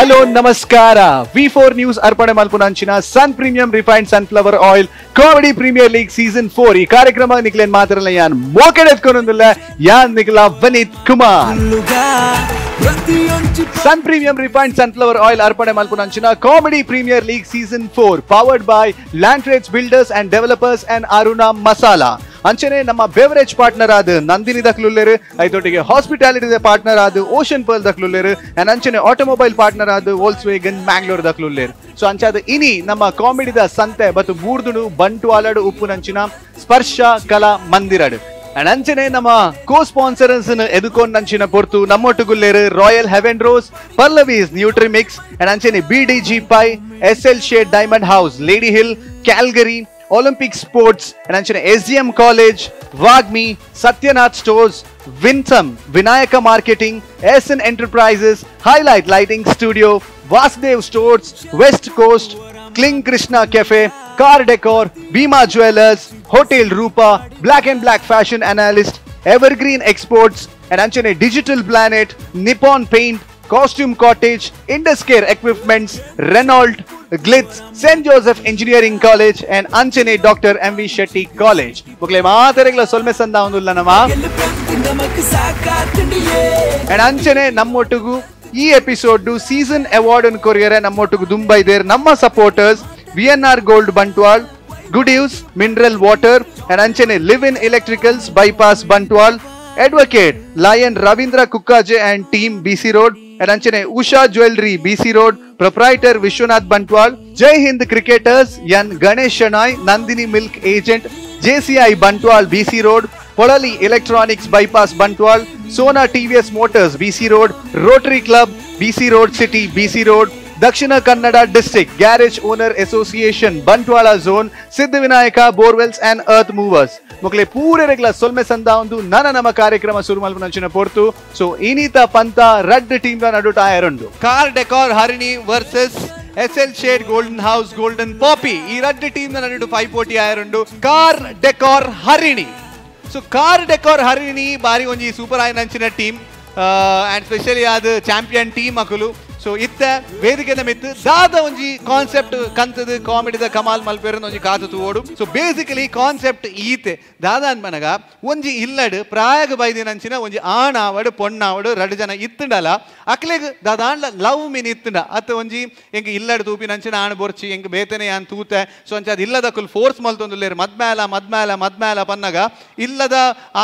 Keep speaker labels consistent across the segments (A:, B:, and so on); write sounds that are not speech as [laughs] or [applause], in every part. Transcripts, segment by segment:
A: Hello, ನಮಸ್ಕಾರ. V four news ಅರ್ಪಣೆ ಮಲ್ಪುನಂಚಿನ Sun premium refined sunflower oil comedy premier league season four ಈ ಕಾರ್ಯಕ್ರಮ ನಿಕ್ಲೇನ್ ಮಾತ್ರಲ್ಲ ಯಾನ್ ಮೋಕೆಡ್ ಎತ್ಕೊಂಡೊಂದಿಲ್ಲ, ಯಾನ್ ನಿಕ್ಲ Vanith Kumar. Sun premium refined sunflower oil ಅರ್ಪಣೆ ಮಲ್ಪುನಂಚಿನ comedy premier league season four powered by Land Trades builders and developers and Aruna masala ಅಂಚನೆ ನಮ್ಮ ಬೇವರೇಜ್ ಪಾರ್ಟ್ನರ್ ಆದ ನಂದಿನಿ ದಕ್ಲುಲ್ಲೇರು ಐತೊಟ್ಟಿಗೆ ಹಾಸ್ಪಿಟಾಲಿಟಿ ಪಾರ್ಟ್ನರ್ ಆದ ಓಷನ್ ಪರ್ಲ್ ದಕ್ಲುಲ್ಲೇರು ಅಂಡ್ ಅಂಚನೆ ಆಟೋಮೊಬೈಲ್ ಪಾರ್ಟ್ನರ್ ಆದ ವೋಲ್ಸ್ ವೇಗನ್ ಮ್ಯಾಂಗ್ಳೂರ್ ದಕ್ಲುಲ್ಲೇರು ಸೊ ಅಂಚಾದ ಇನಿ ನಮ್ಮ ಕಾಮಿಡಿದ ಸಂತೆ ಮತ್ತು ಬೂರ್ದುಡು ಬಂಟ್ವಾಲಡು ಉಪ್ಪು ನಂಚಿನ ಸ್ಪರ್ಶ, ಕಲಾ, ಮಂದಿರಡು. ಅಂಡ್ ಅಂಚನೆ ನಮ್ಮ ಕೋ ಸ್ಪಾನ್ಸರ್ಸ್ ಎದುಕೊಂಡ್ ನಂಚಿನ ಪೊರ್ತು ನಮ್ಮೊಟ್ಟುಗುಲ್ಲೇರು ರಾಯಲ್ ಹೆವೆನ್ ರೋಸ್ ಪರ್ಲವೀಸ್ ನ್ಯೂಟ್ರಿಮಿಕ್ಸ್ ಅಂಡ್ ಅಂಚನೆ B D G Pai S L Shet diamond house Lady Hill Calgary Olympic Sports, and Anchana SDM College, Vagmi, Satyanath Stores, Winsome, Vinayaka Marketing, SN Enterprises, Highlight Lighting Studio, Vasudev Stores, West Coast, Kling Krishna Cafe, Car Decor, Bima Jewelers, Hotel Rupa, Black and Black Fashion Analyst, Evergreen Exports, and Anchana Digital Planet, Nippon Paint, Nippon paint costume cottage Indus care equipments Renault Glitz Saint Joseph engineering college and ಅಂಚನೆ doctor M V Shetty college ಮುಗ್ಲೆ ಮಾತರೆಗ್ಲ ಸೊಲ್ಮೆ ಸಂದ ಒಂದುಲ್ಲ ನಮ್ಮ and ಅಂಚನೆ ನಮ್ಮೊಟ್ಟಿಗೂ ಈ episode season award ಅನ್ನು ಕೊರಿಯರೆ ನಮ್ಮೊಟ್ಟಿಗೂ ದುಂಬ ಇದೇರ್ ನಮ್ಮ supporters V N R gold Bantwal ಗುಡಿಯೂಸ್ mineral water and ಅಂಚನೆ live in electricals bypass Bantwal advocate lion Ravindra Kukkaje and team B C road and ಅಂಚನೆ Usha jewellery BC road proprietor Vishwanath Bantwal Jai Hind cricketers N Ganesh Shenoy Nandini milk agent JCI Bantwal BC road Polali electronics bypass Bantwal Sona TVS motors BC road rotary club BC road city BC road Dakshina Kannada district garage owner association Bantwal zone Siddhivinayaka borewells and earth movers ಮಕ್ಕಳೇ ಪೂರೆರೆಗ್ಲ ಸೊಲ್ಮೆ ಸಂದ ಒಂದು ನನ ಕಾರ್ಯಕ್ರಮ ಶುರು ಮಲ್ಪನಂಚಿನ ಪೊರ್ತು so ಇನಿತ ಪಂತ ರಡ್ ಟೀಮ್ ದ ನಡುಟ ಎರೊಂದು ಕಾರ್ decor Harini versus S L Shet golden house golden ಪಾಪಿ ಈ ರಡ್ ಟೀಮ್ ದ ನಡುಟು ಪೈಪೋಟಿ ಆಯರುಂಡು ಕಾರ್ decor Harini. So car decor Harini ಬಾರಿ ಒಂಜಿ ಸೂಪರ್ ಆಯ್ ನಂಚಿನ ಟೀಮ್ ಅಂಡ್ ಸ್ಪೆಷಲಿ ಅದು ಚಾಂಪಿಯನ್ ಟೀಮ್ ಮಕ್ಕಳು. ಸೊ ಇತ್ತ ವೇದಿಕೆದ ಮಿತ್ತು ದಾದ ಒಂಜಿ ಕಾನ್ಸೆಪ್ಟ್ ಕಂತದ ಕಾಮಿಡಿದ ಕಮಾಲ್ ಮಲ್ಪೇರ ಒಂಜಿ ಕಾತು ತೂವೋಡು. ಸೊ ಬೇಸಿಕಲಿ ಕಾನ್ಸೆಪ್ಟ್ ಈತೆ. ದಾದ ಮನಗ ಒಂಜಿ ಇಲ್ಲಡ್ ಪ್ರಾಯಗ ಬೈದಿನಂಚಿನ ಒಂಜಿ ಆಣಾವಡು, ಪೊಣ್ಣಾವಡು, ರಡ್ ಜನ ಇತ್ತುಂಡಲ. ಅಕ್ಲೆಗ್ ದಾದಾಂಡ್ಲ ಲವ್ ಮೀನ್ ಇತ್ತುಂಡ. ಅತ್ತ ಒಂಜಿ ಎಂಕ್ ಇಲ್ಲಡ್ ತೂಪಿನಂಚಿನ ಆಣ ಬೊರ್ಚಿ ಎಂಕ್ ಬೇತನೆ ಯಾನ್ ತೂತೆ. ಸೊ ಅಂಚ ಅದು ಇಲ್ಲದ ಕುಲ್ ಫೋರ್ಸ್ ಮಲ್ತೊಂದುಲ್ಲೇರು. ಮದ್ಮೇಲ ಮದ್ಮೇಲ ಮದ್ಮೇಲ ಪನ್ನಗ ಇಲ್ಲದ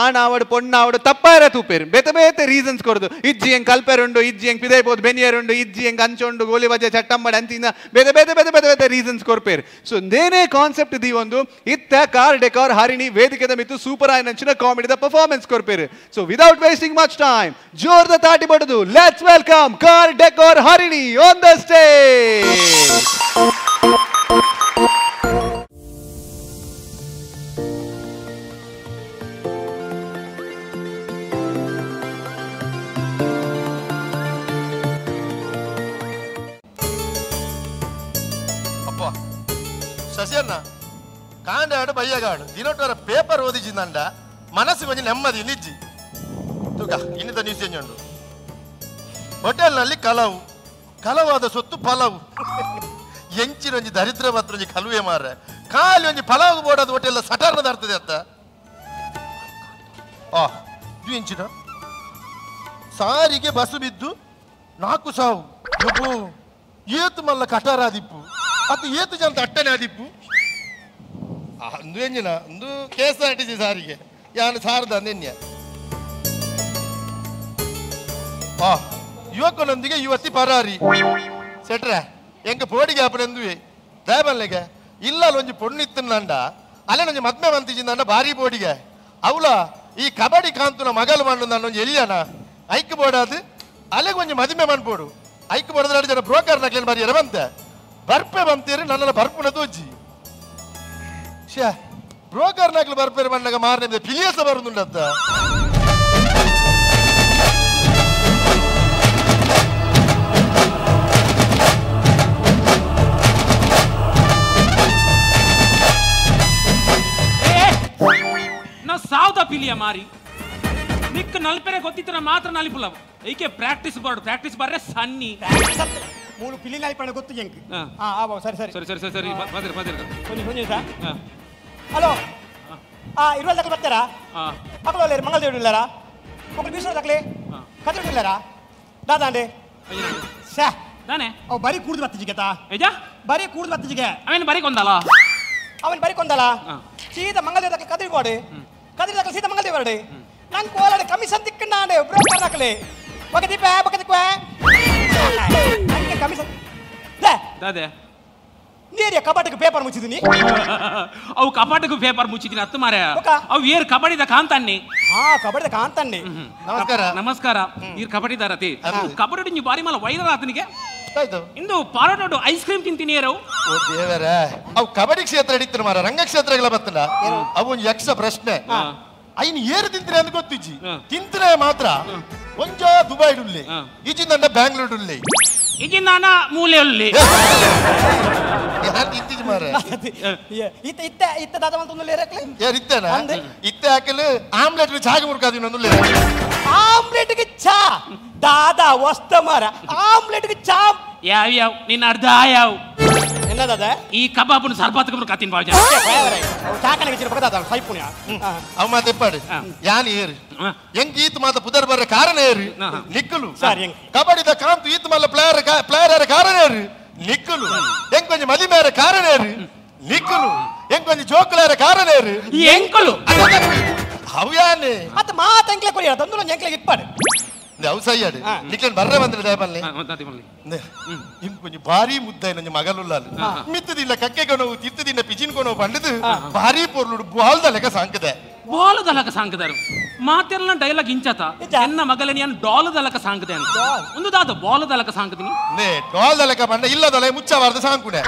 A: ಆಣಾವಡು, ಪೊಣ್ಣಾವಡು ತಪ್ಪಾರ ತೂಪೇರು. ಬೇತೆ ಬೇತೆ ರೀಸನ್ಸ್ ಕೊಡ್ದು. ಇಜ್ಜಿ ಹೆಂಗ್ ಕಲ್ಪೆರುಂಡು ಇಜ್ಜಿ ಎಂಗ್ ಪಿದೈಬೋದು ಬೆನಿಯರುಂಡು ಇಜ್ಜಿ ಹೆಂಗೆ ಅಂಚೊಂಡು ಗೋಲಿ ಬಜೆ ಚಟ್ಟಂಬಡಿ ಅಂತಿನ ಬೇರೆ ಬೇತೆ ಬೇರೆ ಬೇರೆ ಬೇತೆ ರೀಸನ್ಸ್ ಕೊರ್ಪೇರು. ಸೊ ನೇನೇ ಕಾನ್ಸೆಪ್ಟ್ ದಿ ಒಂದು, ಇತ್ತ ಕಾರ್ ಡೆಕಾರ್ ಹರಿಣಿ ವೇದಿಕೆದ ಮಿತ್ತು ಸೂಪರ್ ಆಯ್ ನಂಚಿನ ಕಾಮಿಡಿದ performance ಕೊರ್ಪೇರು. So without wasting much time ಜೋರ್ದ ತಾಟಿ ಬಡದು let's welcome car decor Harini on the stage
B: Shashi అన్న కాండాడు బయ్యగాడు దీనొట్టు పేపర్ ఓదిచిందంట మనసు కొంచెం నెమ్మది నిజ్జి ತೂಕ ಇನ್ನಿತ ನ್ಯೂಸ್ ಚೇಂಜ್ ಹೋಟೆಲ್ನಲ್ಲಿ ಕಲವು ಕಲವಾದ ಸೊತ್ತು ಪಲವು ಎಂಚಿನ ಒಂಜಿ ದರಿದ್ರ ಮಾತ್ರ ಒಂಜಿ ಕಲುವೆ ಮಾರ ಖಾಲಿ ಒಂಜಿ ಪಲಾವ್ ಬೋಡದ ಹೋಟೆಲ್ ಸಟರ್ನ ದಾರ್ತದೆ ಅತ್ತ ಆ ಇದು ಎಂಚಿನ ಸಾರಿಗೆ ಬಸ್ಸು ಬಿದ್ದು ನಾಲ್ಕು ಸಾವು ಯಬ್ಬೋ, ಏತು ಮಲ್ಲ ಕಟಾರ ಅದು ಏತು ಜನ ಅಟ್ಟನೆ ಆದಿಪ್ಪು ಅಂದು ಎಂಜಿನ ಅಂದು ಕೆ ಎಸ್ ಆರ್ ಟಿ ಸಾರಿಗೆ. ಯಾನು ಸಾರದ ಅಂದೆನ್ಯ ಆ, ಯುವಕನೊಂದಿಗೆ ಯುವತಿ ಪರಾರಿ. ಸೆಟ್ರ ಎಂಕ ಪೋಡಿಗೆ ಅಪ್ಪನೆಂದು ದಯಬಲ್ಲೆಗೆ? ಇಲ್ಲ ಒಂಜಿ ಪೊಣ್ಣಿತ್ತಂಡ ಅಲ್ಲೇ ಒಂಜಿ ಮದ್ಮೆ ಮಂತಿಜಿಂದ ಭಾರಿ ಪೋಡಿಗೆ. ಅವಳ ಈ ಕಬಡ್ಡಿ ಕಾಂತುನ ಮಗಲು ಮಾಡು ನಾನು ಎಲ್ಲಿಯನ ಐಕ್ ಬೋಡಾದು ಅಲ್ಲೇ ಒಂಜಿ ಮದುವೆ ಮಾಡ್ಬೋಡು ಐಕ್ ಬೋಡದ್ರೆ ಜನ ಬ್ರೋಕರ್ ನಕ್ಲೇನು ಬಾರಿ ಬಂತೆ ಬರ್ಪೆ ಬಂತೀರಿ ನನ್ನೆಲ್ಲ ಬರ್ಪುನ ತೋಜಿ ಶ್ಯಾ, ಬ್ರೋಕರ್ ನಕ್ಲು ಬರ್ಪೇರು ಮಣ್ಣಗ ಮಾರನೆ ಪಿಲಿಯಸ ಬರುದುಂಡತ್ತ
C: ನಾವು ಸಾವ್ದ ಪಿಲಿಯ ಮಾರಿ. ನಿಕ್ ನಲ್ಪೆರೆ ಗೊತ್ತಿದ್ರೆ ಮಾತ್ರ ನಲಿಪುಲವ. ಏಕೆ ಪ್ರಾಕ್ಟೀಸ್ ಬಾರ್ಡು ಪ್ರಾಕ್ಟೀಸ್ ಬರ್ರೆ ಸನ್ನಿ.
D: ಮೂರು ಪಿಲಿನಾಯಿ ಪಣ ಗೊತ್ತು ಎಂಕ್
C: ಹಾ.
D: ಹಾ ಆವ ಸರಿ ಸರಿ
C: ಸರಿ ಸರಿ ಸರಿ ಸರಿ ಮಾತಾಡಿ ಮಾತಾಡಿ
D: ಕೊನಿ ಕೊನಿ ಸಾ ಹಾಂ ಹಲೋ ಆ ಇರುವಲ್ ತಕ ಬರ್ತಾರಾ
C: ಹಾಂ
D: ಮಕ್ಕಳು ಅಲ್ಲೇ ಮಂಗಲ್ ದೇವ್ರು ಇಲ್ಲಾರಾ ಮಕ್ಕಳು
C: ಭೀಷ್ಣ
D: ತಕ್ಲೆ ಹಾ. ಕತ್ರ ಇಲ್ಲಾರಾ ದಾದಾಂಡೆ
C: ಶ್ಯಾ ನಾನೇ
D: ಅವ್ ಬರೀ ಕೂಡ್ದು ಬತ್ತಿಜಿಗೆತಾ
C: ಏಜಾ
D: ಬರೀ ಕೂಡ್ದು ಬತ್ತಿಜಿಗೆ
C: ಅವೇನು ಬರೀಕ್ ಒಂದಲ್ಲ
D: ಅವನ್ ಬರೀ ಕೊಂದಲ
C: ಹಾ.
D: ಸೀದಾ ಮಂಗಲ್ ದೇವ್ರ ಕದ್ರಿ ಕೊಡೆ ಕದ್ರಿ ತಕ್ಲೆ ಸೀದಾ ಮಂಗಲ್ ದೇವ್ರಡೆ ನಂಗೆ ಕೋಲಾಡೆ ಕಮಿಷನ್ ತಿಕ್ಕಂಡಾಂಡೆ ಬ್ರೋಕರ್ ತಕ್ಲೆ ಒಕೆ ದಿಪ್ಪ ಬಕೆ ದಿಕ್ಕ ಕಮಿಷನ್ ದೇ
C: ದಾದೆ.
D: ನೀರಿಯ ಕಬಾಟಕ್ಕೆ ಪೇಪರ್ ಮುಚ್ಚಿದೀನಿ [laughs]
C: ಅವು ಕಬಾಟಕ್ಕೆ ಪೇಪರ್ ಮುಚ್ಚಿದ್ದೀನಿ ಹತ್ತು ಮಾರ. ಅವು ಏರ್ ಕಬಡ್ಡಿದ ಕಾಂತನ್ನಿ.
D: ಹಾ ಕಬಡ್ಡಿ ಕಾಂತನ್ನಿ.
B: ನಮಸ್ಕಾರ.
C: ನಮಸ್ಕಾರ. ಈರ್ ಕಬಡ್ಡಿ ರತಿ
B: ಅದು.
C: ಕಬಡ್ಡಿ ನೀವು ಬಾರಿ ಮಾಲ ವೈರಲ್ ಆತನಿಗೆ.
B: ಆಯ್ತು.
C: ಇಂದು ಪಾರೋಟೋಡು ಐಸ್ ಕ್ರೀಮ್ ತಿಂತೀನಿ ಅವು
B: ಓ ದೇವರ. ಅವು ಕಬಡ್ಡಿ ಕ್ಷೇತ್ರ ಹಿಡಿತಾರೆ ಮಾರ. ರಂಗಕ್ಷೇತ್ರಗಳ ಬತ್ತಲ್ಲ ಅವು ಒಂದು ಯಕ್ಷ ಪ್ರಶ್ನೆ. ಐನ್ ಏರು ತಿಂತ್ರೆ ಅಂತ ಗೊತ್ತಿಜ್ಜಿ.
C: ಹಾ.
B: ತಿಂತ್ರೆ ಮಾತ್ರ ಒಂಜ ದುಬೈ ಡುಲ್ಲಿ
C: ಹಾ.
B: ಈಚಿಂದ ಬ್ಯಾಂಗ್ಳೂರ್ ಡುಲ್ಲೆ
C: ಈಗ ನಾನ ಮೂಲೆಯಲ್ಲಿ.
B: ತಿಂತಿಜಿ ಮಾರ [laughs]
D: ಇತ್ತ ಇತ್ತ ಇತ್ತ ದಾದ ಮಂತೊಂದು ಲೇರಕ್ಲೆ
B: ಯಾರು ಇತ್ತೇನ. ಇತ್ತೆ ಹಾಕಲು ಆಮ್ಲೆಟ್ ಚಾಗ ಮುರ್ಕಾದಿನ ಒಂದು
D: ಆಮ್ಲೆಟ್ಗೆ ಚಾ? ದಾದಾ ವಸ್ತ ಮಾರ ಆಮ್ಲೆಟ್ಗೆ ಚಾ?
C: ಯಾವ ಯಾವ ನಿನ್ನ ಅರ್ಧ ಯಾವ?
D: ಎನ್ನದಾದ
C: ಈ ಕಬಾಬ್ನು ಸರ್ಬತ್ಕೊಂಡು ಕತ್ತಿನ ಬಾಜ
D: ಚಾಕನಿಗೆ ಚಿರ ಪಕ್ಕದ ಸೈಪುಣ್ಯ.
B: ಅವ ಮಾತೆ ಪಾಡು. ಯಾನ್ ಏರಿ. ಎಂಕ್ ಈತ್ ಮಾತ ಪುದರ್ ಬರ ಕಾರಣ ಏರಿ. ನಿಕ್ಕಲು. ಕಬಡಿದ ಕಾಂತು ಈತ್ ಮಲ್ಲ ಪ್ಲೇಯರ್ ಪ್ಲೇಯರ್ ಕಾರಣ ಏರಿ? ನಿಕ್ಕಲು. ಎಂಕ್ ಕೊಂಚ ಮಲಿಮೇರ ಕಾರಣ ಏರಿ? ನಿಕ್ಕಲು. ಎಂಕ್ ಕೊಂಚ ಜೋಕುಲಾರ ಕಾರಣ ಏರಿ?
C: ಎಂಕಲು.
B: ಅವು ಯಾನೆ?
D: ಮತ್ತೆ ಮಾತ ಎಂಕ್ಲೆ ಕೊಡಿ ತಂದು ಎಂಕ್ಲೆ ಇಪ್ಪಾಡು
B: ದಯಬಲ್ಲೆ
C: ಹಾ, ಮತ್ತೆ ಬರ್ಲಿ.
B: ಇಮ್ ಕೊಂಚ ಭಾರಿ ಮುದ್ದ ನಂಜ ಮಗಲುಲ್ಲಾಲು ಮಿತ್ತದಿಲ್ಲ ಕಕ್ಕೆ ಕೊನವು ತಿತ್ತದಿನ್ನ ಪಿಚಿನ್ ಕೊನವು ಪಂಡದು ಭಾರಿ ಪೊರ್ಲುಡು ಬಾಲ್ದ ಲೆಕ್ಕ ಸಾಂಕದೆ
C: ಬಾಲದಲಕ ಸಾಂಕದಾರು ಮಾತೆಲ್ಲ ಡೈಲಾಗ್ ಇಂಚತ
D: ಇಂಚ?
C: ಎನ್ನ ಮಗಲನಿ ಅನ್ ಡಾಲದಲಕ ಸಾಂಕದೆ ಅಂತ ಒಂದು ದಾದ ಬಾಲದಲಕ ಸಾಂಕದಿನಿ
B: ನೇ ಡಾಲ್ ದಲಕ ಬಂಡ ಇಲ್ಲದೊಲೆ ಮುಚ್ಚವಾರ್ದ ಸಾಂಕುಡೆ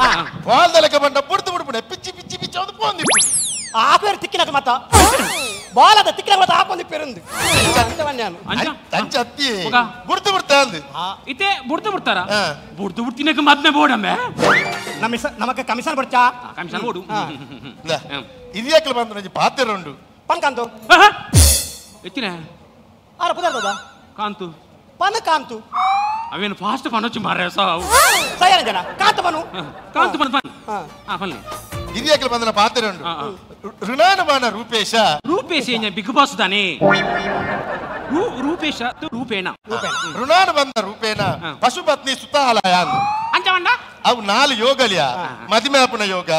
B: ಬಾಲ್ ದಲಕ ಬಂಡ ಬುಡ್ದು ಬುಡ್ಪುಡೆ ಪಿಚ್ಚಿ ಪಿಚ್ಚಿ ಪಿಚ್ಚಿ ಒಂದು ಪೋಂದಿಪ್ಪು
D: ಆಕುವೇರು ತಿಕ್ಕಿನಕ ಮತ್ತ ಬಾಲದ ತಿಕ್ಕಿನ ಮತ್ತ ಹಾಕೊಂಡಿ ಪೆರಂದು ಅಂತವನ್ಯಾನು
C: ಅಂಚ
B: ಅಂಚ ಅತ್ತಿ
C: ಮಗ.
B: ಬುಡ್ದು ಬಿಡ್ತಾ ಅಂದು
C: ಇತ್ತೆ ಬುಡ್ತು ಬಿಡ್ತಾರ
B: ಹಾ.
C: ಬುಡ್ತು ಬಿಡ್ತಿನಕ ಮದ್ನೆ ಬೋಡಮ್ಮೆ
D: ನಮ್ಮ ನಮಕ ಕಮಿಷನ್ ಬರ್ಚಾ
C: ಕಮಿಷನ್ ಬೋಡು
B: ಇದ್ಯಾಕಲು ಬಂದು ನಂಜಿ ಪಾತ್ರ ಉಂಡು
D: ಪನ್ಕಾಂತು
C: ಎತ್ತಿನ
D: ಆರ ಪುದರ್ದದ
C: ಕಾಂತು
D: ಪನ ಕಾಂತು
C: ಅವೇನು ಫಾಸ್ಟ್ ಪನೊಚ್ಚು ಮಾರ ಸಾವು
D: ಸಯ್ಯನ ಜನ ಕಾಂತ ಬನು
C: ಕಾಂತು ಬಂದ್ ಬನ್
D: ಹಾ.
C: ಹಾ ಬನ್ನಿ
B: ಇದ್ಯಾಕಲು ಬಂದನ ಪಾತ್ರ ಉಂಡು
C: ಹಾ, ಹಾ.
B: ಋಣಾನುಮಾನ ರೂಪೇಶ
C: ರೂಪೇಶ್ ಏನ ಬಿಗ್ ಬಾಸ್ ತಾನೆ ರೂ- ರೂಪೇಶ ತು ರೂಪೇಣ
B: ಋಣಾನುಬಂಧ ರೂಪೇಣ
C: ಹಾ.
B: ಪಶುಪತ್ನಿ ಸುತಾಲಯ ಅಂದು
C: ಅಂಚವಂಡ
B: ಅವು ನಾಲು ಯೋಗಲಿಯ ಮದಿಮೇಪುನ ಯೋಗ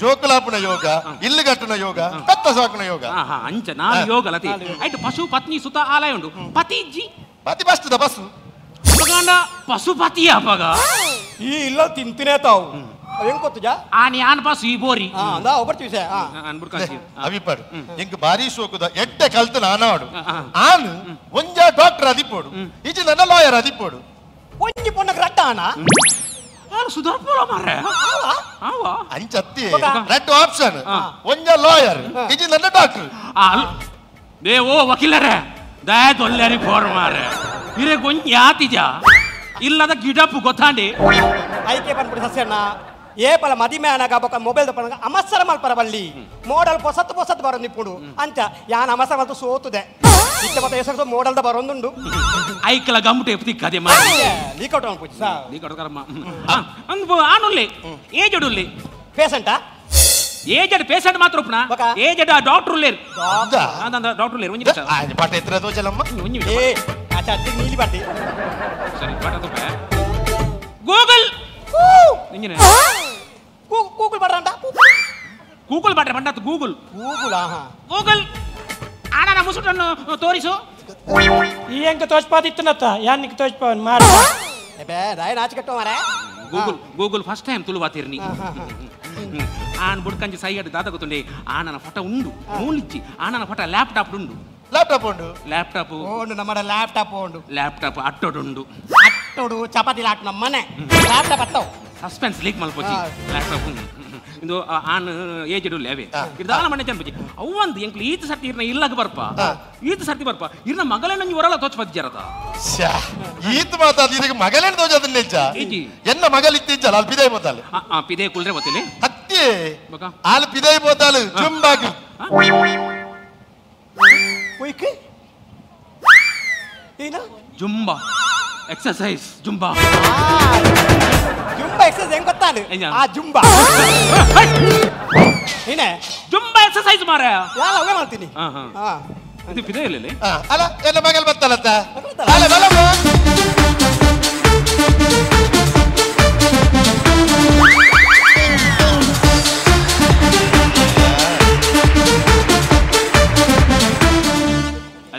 B: ಜೋಕುಲಾಪುನ ಯೋಗ ಇಲ್ಲುಗಟ್ಟುನ ಯೋಗ ಕತ್ತ ಸಾಕುನ ಯೋಗ
C: ಹಾ ಹಾ ಅಂಚ ನಾನು ಯೋಗ ಲತಿ ಆಯ್ತು ಪಶು ಪತ್ನಿ ಸುತ ಆಲಯ ಉಂಡು ಪತಿ ಇಜ್ಜಿ
B: ಪತಿ ಬಸ್ತದ ಬಸ್ಸು
C: ಮಗಂಡ ಪಶುಪತಿ ಅಪಗ
D: ಈ ಇಲ್ಲ ತಿಂತಿನೇ ತಾವು ಹೆಂಗ್ ಗೊತ್ತುಜಾ
C: ಆನಿ ಆನ್ ಪಾಸು ಈ ಬೋರಿ
D: ಹಾ ಅಂದ ಒಬ್ಬರ್ತೀವಿ ಸೇ ಹಾ
C: ಅನ್ಬಿಡ್ ಕಾಂತಿ
B: ಅವಿಪಡು ಇಂಕ ಬಾರಿ ಸೋಕುದ ಎಟ್ಟೆ ಕಲ್ತು ನಾನಾಡು
C: ಹಾ, ಹಾ.
B: ಆನು ಒಂಜ ಡಾಕ್ಟರ್ ಅದಿಪ್ಪೋಡು ಈಚೆ ನನ್ನ ಲಾಯರ್ ಅದಿಪ್ಪೋಡು
D: ಒಂಜಿ ಪೊಣ್ಣಗೆ ರಟ್ಟ ಅಣ್ಣ
C: ಆನು ಸುಧಾರ್ಪುರ ಮಾರ್ರೆ ಆವ
B: ಅಂಚತ್ತಿ
D: ಮಗ.
B: ರೆಡ್ ಆಪ್ಷನ್
C: ಹಾ.
B: ಒಂಜ ಲಾಯರ್ ಈಚೆ ನನ್ನ ಡಾಕ್ಟರ್
C: ಅಲ್ ದೇ ಓ ವಕೀಲರೇ ದಯ ತೊಲ್ಲೆರಿ ಫೋರ್ ಮಾರೆ ಇರೇ ಗೊಂಜಿ ಯಾತಿಜ ಇಲ್ಲದ ಗಿಡಪ್ಪು ಗೊತ್ತಾಂಡಿ.
D: ಐಕೆ ಬಂದ್ಬಿಡಿ ಸಸ್ಯಣ್ಣ. ಏಪಲ ಮದಿಮೆ ಅನಗ ಬೊಕ ಮೊಬೈಲ್ ದಪ್ಪನಗ ಅಮಸರ ಮಲ್ಪರ ಬಲ್ಲಿ ಮೋಡಲ್ ಪೊಸತ್ ಪೊಸತ್ ಬರೋ ನಿಪ್ಪುಡು. ಅಂಚ ಯಾನ್ ಅಮಸರ ಮಲ್ತು ಸೋತುದೆ. ಇತ್ತ ಮತ್ತೆ ಹೆಸರು ಮೋಡಲ್ದ ಬರೋಂದುಂಡು.
C: ಐಕಲ ಗಮ್ಮಟು ಎಪ್ತಿ ಕದೆ ಮಾಡಿ.
D: ಲೀಕೌಟ್ ಸಾ
C: ನೀ ಕಡಕರಮ್ಮ. ಅಂದ್ ಆನುಲ್ಲಿ ಏಜಡುಲ್ಲಿ
D: ಪೇಷಂಟಾ?
C: ಏಜಡ್ ಪೇಷಂಟ್ ಮಾತ್ರ ಉಪ್ನ
D: ಬಕ.
C: ಏಜಡ್ ಡಾಕ್ಟರ್ ಲೇರ್
B: ಹೌದಾ?
C: ಅಂದ ಡಾಕ್ಟರ್ ಲೇರ್ ಒಂಜಿ ನಿಮಿಷ
B: ಆ, ಪಾಠ ಎತ್ತರ ದೋಚಲಮ್ಮ
C: ಒಂಜಿ
D: ಏ
C: ನಿಮಿಷ
D: ಆಚೆ ಅತ್ತಿ ನೀಲಿ ಬರ್ತಿ
C: ಸರಿ ಪಾಠ ತುಪ್ಪ ಗೂಗಲ್ ಇಂಜಿನ
D: ಕೂಗುಲ್ ಬರ್ರಂಟ
C: ಗೂಗಲ್ ಬಾಟ್ರೆ ಬಂಡಾತು ಗೂಗಲ್
D: ಕೂಗುಲ ಹಾ
C: ಗೂಗಲ್ ಆನನ ಮುಸುಟನ್ನು ತೋರಿಸು
E: ಈ ಹೆಂಗ ತೋಚ್ಪಾದಿತ್ತನತ್ತ ಯಾನಿಗೆ ತೋಚ್ಪಾವನ್ ಮಾಡಿ
D: ಎಬೆ ರಾಯ್ ನಾಚಿ ಕಟ್ಟೋ ಮಾರೆ
C: ಗೂಗಲ್ ಗೂಗಲ್ ಫಸ್ಟ್ ಟೈಮ್ ತುಳುವಾತಿರ್ನಿ
D: ಹಾ, ಹಾ, ಹಾ.
C: ಆನ್ ಬುಡ್ಕಂಜಿ ಸೈಯಡ್ ದಾದ ಗೊತ್ತುಂಡೆ ಆನನ ಫಟ ಉಂಡು ಮೂಲಿಚ್ಚಿ ಆನನ ಫಟ ಲ್ಯಾಪ್ಟಾಪ್ ಉಂಡು
B: ಲ್ಯಾಪ್ಟಾಪ್ ಉಂಡು
C: ಲ್ಯಾಪ್ಟಾಪ್
D: ಓಂಡು ನಮ್ಮ ಲ್ಯಾಪ್ಟಾಪ್ ಓಂಡು
C: ಲ್ಯಾಪ್ಟಾಪ್ ಅಟ್ಟೊಡುಂಡು
D: ಅಟ್ಟೋಡು ಚಪಾತಿ ಲಾಟ್ ನಮ್ಮ ಮನೆ ಲ್ಯಾಪ್ಟಾಪ್ ಅತ್ತವು
C: ಸಸ್ಪೆನ್ಸ್ ಲೀಕ್ ಮಲ್ಪೊಚ್ಚಿ
D: ಹಾ.
C: ಲ್ಯಾಪ್ಟಾಪ್ ಇದು ಆನ್ ಏಜ್ ಏಜೆಡು ಲೇವೆ ಇರ್ದಾನ ಮನೆ ಚಂಪಿ ಅವಂದು ಎಂಕ್ ಈತ ಸರ್ತಿ ಇರ್ನ ಇಲ್ಲಾಗ ಬರ್ಪ. ಈತ ಸರ್ತಿ ಬರ್ಪ. ಇರ್ನ ಮಗಲೇ ನಂಗೆ ಹೊರಲ್ಲ ತೋಚ
B: ಶ್ಯಾ, ಈತ್ ಮಾತಾದ ಇದಕ್ಕೆ ಮಗಲೇನು ತೋಜದ ಹೆಚ್ಚ
C: ಈಜಿ.
B: ಎನ್ನ ಮಗಲ್ ಇತ್ತಿಂಚಲ್ಲ ಅಲ್ಲಿ? ಪಿದೈ ಬೋತಾಲು.
C: ಆ ಪಿದೆ ಕುಲ್ರೆ ಬೋತಿಲಿ
B: ಹತ್ತಿ.
C: ಆಲ್
B: ಅಲ್ಲಿ ಪಿದೈ ಬೋತಾಲು ಚುಂಬಾಗಿ
D: ಏನ?
C: Zumba. Exercise zumba.
D: Zumba exercise ಹೆಂಗ್
C: ಗೊತ್ತಾ?
D: ಆ ಜುಂಬಾ. ಏನೇ
C: ಜುಂಬಾ ಎಕ್ಸರ್ಸೈಸ್ ಮಾರೆ
D: ಯಾಲ ಅವೇ ಮಾಡ್ತೀನಿ.
C: ಹಾ, ಹಾ.
D: ಹಾ.
C: ಇದು ಪಿದೆ ಇಲ್ಲ.
B: ಅಲ್ಲ ಎಲ್ಲ ಮಗಲ್ ಬತ್ತಲತ್ತ
D: ಬತ್ತಲ್ಲ?
B: ಅಲ್ಲ ಬಲಮ್ಮ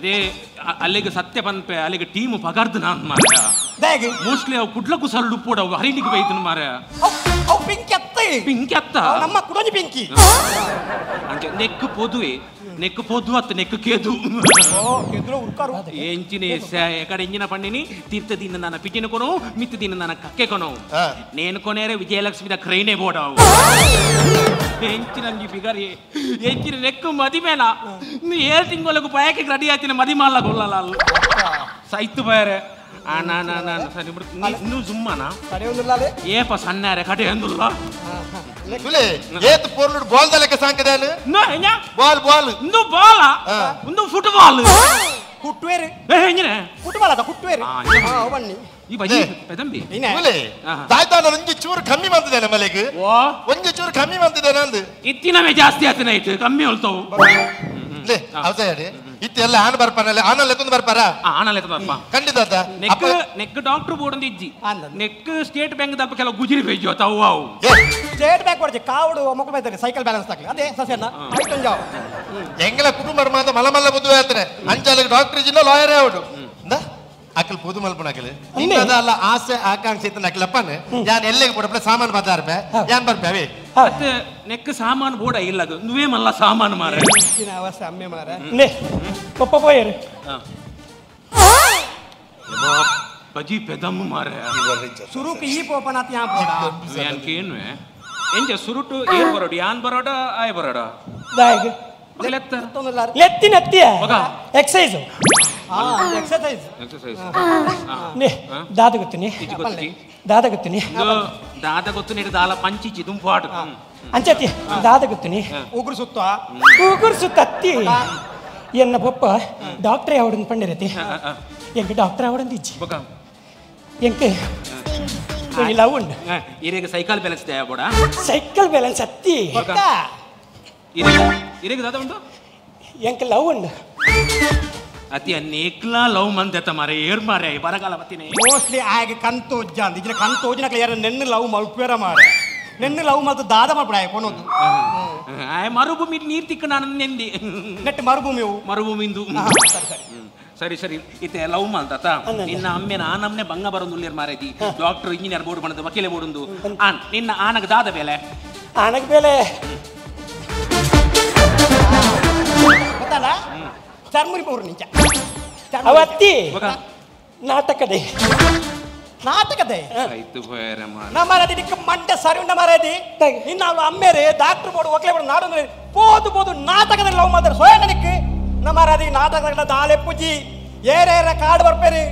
C: ಅದೇ ಅಲ್ಲಿಗೆ ಸತ್ಯ ಪನ್ಪೆ ಅಲ್ಲಿಗೆ ಟೀಮ್ ಪಗಾರ್ದು ನಾನು ಮಾರ ಮೋಸ್ಟ್ಲಿ ಅವ್ ಕುಡ್ಲಕ್ಕೂ ಸಲ್ಲು ಪೂಡ ಅವು. ಹರಿಲಿಕ್ಕೆ ಬೈತನು ಮಾರ
D: ಪಿಂಕಿ ಅತ್ತೆ?
C: ಪಿಂಕಿ ಅತ್ತ?
D: ನಮ್ಮ ಕುಡಂಜಿ ಪಿಂಕಿ.
C: ಅಂಚೆ ನೆಕ್ ಪೊದುವೆ. ನೆಕ್ ಪೊದು ಅತ್ತ ನೆಕ್ ಕೇದು
D: ಓ ಎದುರು ಉರ್ಕಾರು
C: ಎಂಚಿನ ಎಕಡೆ ಎಂಜಿನ ಪಂಡಿನಿ ತೀರ್ಥ ದಿನ ನನ್ನ ಪಿಟಿನ ಕೊನು ಮಿತ್ತ ದಿನ ನನ್ನ ಕಕ್ಕೆ ಕೊನು
B: ಹಾ.
C: నేను కొనేరే విజయలక్ష్మి క్రైనే పోడావు ఎంచిన ఫిగర్ ఎంచిన నెక్కు మదిమేన నీ ఏ తింగోలకు పైకి రెడీ అవుతున్న మది మళ్ళా కొల్లాలు సైతు పోయారే ఆ నా నా నా సరే ఇప్పుడు నీ- నువ్వు
B: ತುಲೆ ಏತ್ ಪೋರ್ಲು ಬಾಲ್ ದ
C: ಲೆಕ್ಕ ಸಾಂಕದಾಲು
B: ಬಾಲ್ ಬಾಲ್ ಇಂದು
C: ಬಾಲ ಇಂದು
D: ಫುಟ್ಬಾಲ್
C: ಕುಟ್ವೇರು ಹೆಂಗಿನ
D: ಫುಟ್ಬಾಲ್ ಅದ ಕುಟ್ವೇರು ಬನ್ನಿ
B: ಈ
C: ಬಜಿ
D: ಪೆದಂಬಿ
B: ತುಲೆ ದಾಯ್ತಾನ ಒಂಜಿ ಚೂರು ಕಮ್ಮಿ ಬಂದಿದ್ದೇನೆ ಮಲೆಗೆ ಒಂಜಿ ಚೂರು ಕಮ್ಮಿ ಬಂದಿದ್ದೇನೆ ಅಂದು
C: ಇತ್ತಿನ ಮೇ ಜಾಸ್ತಿ ಆತನ ಇಟ್ಟು ಕಮ್ಮಿ ಹೊಲ್ತವು
B: ಲೇ ಅವಸಾಯ ಇತ್ತೆಲ್ಲ ಆನ್ ಬರ್ಪಾನಲ್ಲ ಆನಲ್ಲಿ ಎತ್ತೊಂದು ಬರ್ಪಾರ?
C: ಆನಲೆತ್ತದಪ್ಪ
B: ಖಂಡಿತ ಅತ್ತ.
C: ನೆಕ್ ನೆಕ್ ಡಾಕ್ಟರ್ ಬೋರ್ಡ್ ಒಂದು ಇಜ್ಜಿ. ನೆಕ್ ಸ್ಟೇಟ್ ಬ್ಯಾಂಕ್ ದಪ್ಪ ಕೆಲವು ಗುಜಿರಿ ಬೇಜು ಅವು ಅವು
D: ಸ್ಟೇಟ್ ಬ್ಯಾಂಕ್ ಕೊಡ್ಜಿ ಕಾವಡು ಮಕ್ಕಳು ಬೈತಾರೆ ಸೈಕಲ್ ಬ್ಯಾಲೆನ್ಸ್ ತಗಲಿ ಅದೇ ಸಸ್ಯನ. ಆಯ್ತು ಜಾವ್
B: ಎಂಗ್ಲ ಕುಟುಂಬ ಮಾತ ಮಲ ಮಲ್ಲ ಬುದ್ಧು ಹೇಳ್ತಾರೆ ಅಂಚಾಲಿಗೆ ಡಾಕ್ಟರ್ ಇಜಿನ ಲಾಯರೇ ಇಂದ ಅಕ್ಕಲ್ ಪುದು ಮಲ್ಪನಕಲ್ ನಿನ್ನದ ಅಲ್ಲ ಆಸೆ ಆಕಾಂಕ್ಷೆ ಇತ್ತ ನಕಲ್ ಅಪ್ಪನ. ಯಾನ್ ಎಲ್ಲೆಗೆ ಬಿಡಪ್ಪ ಸಾಮಾನು ಬಜಾರ್ ಬೇ? ಯಾನ್ ಬರ್ಬೇವೆ
C: ಅತ್ತೆ ನೆಕ್ ಸಾಮಾನು ಬೋಡ ಇಲ್ಲ ಅದು. ನುವೇ ಮಲ್ಲ ಸಾಮಾನು
D: ಮಾರ. ಇನ್ನ ಅವಸ ಅಮ್ಮೆ ಮಾರ.
E: ನೇ ಪಪ್ಪ ಪೋಯರ್
C: ಬಜಿ ಪೆದಮ್ ಮಾರ.
D: ಸುರುಕ ಈ ಪೋಪನಾತ್ ಯಾನ್ ಬೋಡ
C: ಯಾನ್ ಕೇನ್ವೆ? ಎಂಜ ಸುರುಟು ಏನ್ ಬರೋಡ? ಯಾನ್ ಬರೋಡ? ಆಯ್ ಬರೋಡ?
E: ದಾಯ್
C: ಲೆತ್ತ.
E: ಲೆತ್ತಿನ
D: ಎಕ್ಸೈಸ್ ಎಕ್ಸರ್ಸೈಸ್
C: ಎಕ್ಸರ್ಸೈಸ್
E: ನೇ
C: ದಾದ ಗೊತ್ತಿನಿ
E: ದಾದ
C: ಗೊತ್ತಿನಿ ದಾದ ಗೊತ್ತು ನೀರು ದಾಲ ಪಂಚಿ ಚಿದುಂಪು
E: ಆಟ ಅಂಚತಿ ದಾದ ಗೊತ್ತಿನಿ
D: ಉಗುರು ಸುತ್ತ
E: ಉಗುರು ಸುತ್ತತ್ತಿ ಎನ್ನ ಪಪ್ಪ ಡಾಕ್ಟ್ರೇ ಅವಡನ್ ಪಂಡಿರತಿ ಎಂಕ ಡಾಕ್ಟರ್ ಅವಡನ್
C: ದಿಜ್ಜಿ
E: ಎಂಕ ಲವ್ ಉಂಡು
C: ಇರೇಗ ಸೈಕಲ್ ಬ್ಯಾಲೆನ್ಸ್ ದೇ ಬೋಡ
E: ಸೈಕಲ್ ಬ್ಯಾಲೆನ್ಸ್
D: ಅತ್ತಿ
C: ಇರೇಗ ದಾದ ಉಂಡು
E: ಎಂಕ ಲವ್ ಉಂಡು
C: ಅತಿ ಅನ್ನೇಕ್ಲಾ ಲವ್ ಮಂದೆತ ಮಾರೆ ಏರ್ ಮಾರೆ ಬರಗಾಲ ಬತ್ತಿನೇ
D: ಮೋಸ್ಟ್ಲಿ ಆಗ ಕಂತು ಒಜ್ಜ ಅಂತ ಇಜಿನ ಕಂತು ಉಜ್ಜಿನ ಯಾರ ನೆನ್ನೆ ಲವ್ ಮಲ್ಪೇರ ಮಾರ. ನೆನ್ನೆ ಲವ್ ಮಲ್ತು ದಾದ ಮಾಡ್ಬಿಡ ಕೊನೋದು
C: ಆಯ ಮರುಭೂಮಿ ನೀರ್ ತಿಕ್ಕ ನಾನು ನೆಂದಿ
D: ನೆಟ್ ಮರುಭೂಮಿ
C: ಮರುಭೂಮಿಂದು.
D: ಸರಿ ಸರಿ.
C: ಸರಿ ಸರಿ. ಇತ್ತೆ ಲವ್
E: ಅನ್ನಂದೆ.
C: ನಿನ್ನ ಅಮ್ಮೆನ ಆ ನಮ್ನೆ ಬಂಗ ಬರೊಂದುಲ್ಲೇರ್ ಮಾರೈತಿ ಡಾಕ್ಟರ್ ಇಂಜಿನಿಯರ್ ಬೋರ್ಡ್ ಬಂದದ್ದು ವಕೀಲೆ ಬೋರ್ಡ್ ಆನ್ ನಿನ್ನ ಆನಗ ದಾದ ಬೇಲೆ?
E: ಆನಗ ಬೇಲೆ?
D: ಗೊತ್ತಲ್ಲ? ಚರ್ಮುರಿ ಪೌರ್ ನಿಂಚ
C: ಅವತ್ತಿ.
E: ನಾಟಕದೆ.
D: ನಾಟಕದೆ?
C: ಮಾರ
D: ನಮ್ಮರದಿ ನಿಕ್ಕ ಮಂಡ್ಯ ಸರಿ ಉಂಡ ಮರದಿ ಇನ್ನ ಅವ್ಳು ಅಮ್ಮೇರೆ ಡಾಕ್ಟರ್ ಬೋರ್ಡು ಒಕ್ಲೆ ಬೋರ್ಡು ನಾಡು ಪೋದು ಪೋದು ನಾಟಕದಲ್ಲಿ ಲವ್ ಮಾಡ್ತಾರೆ. ಸೋಯಣ್ಣ ನಮ್ಮ ಮಾರಾದಿ ನಾಟಕದ ದಾಲೆ ಪೂಜಿ. ಏರೇರ ಕಾಡು ಬರ್ಪೇರಿ.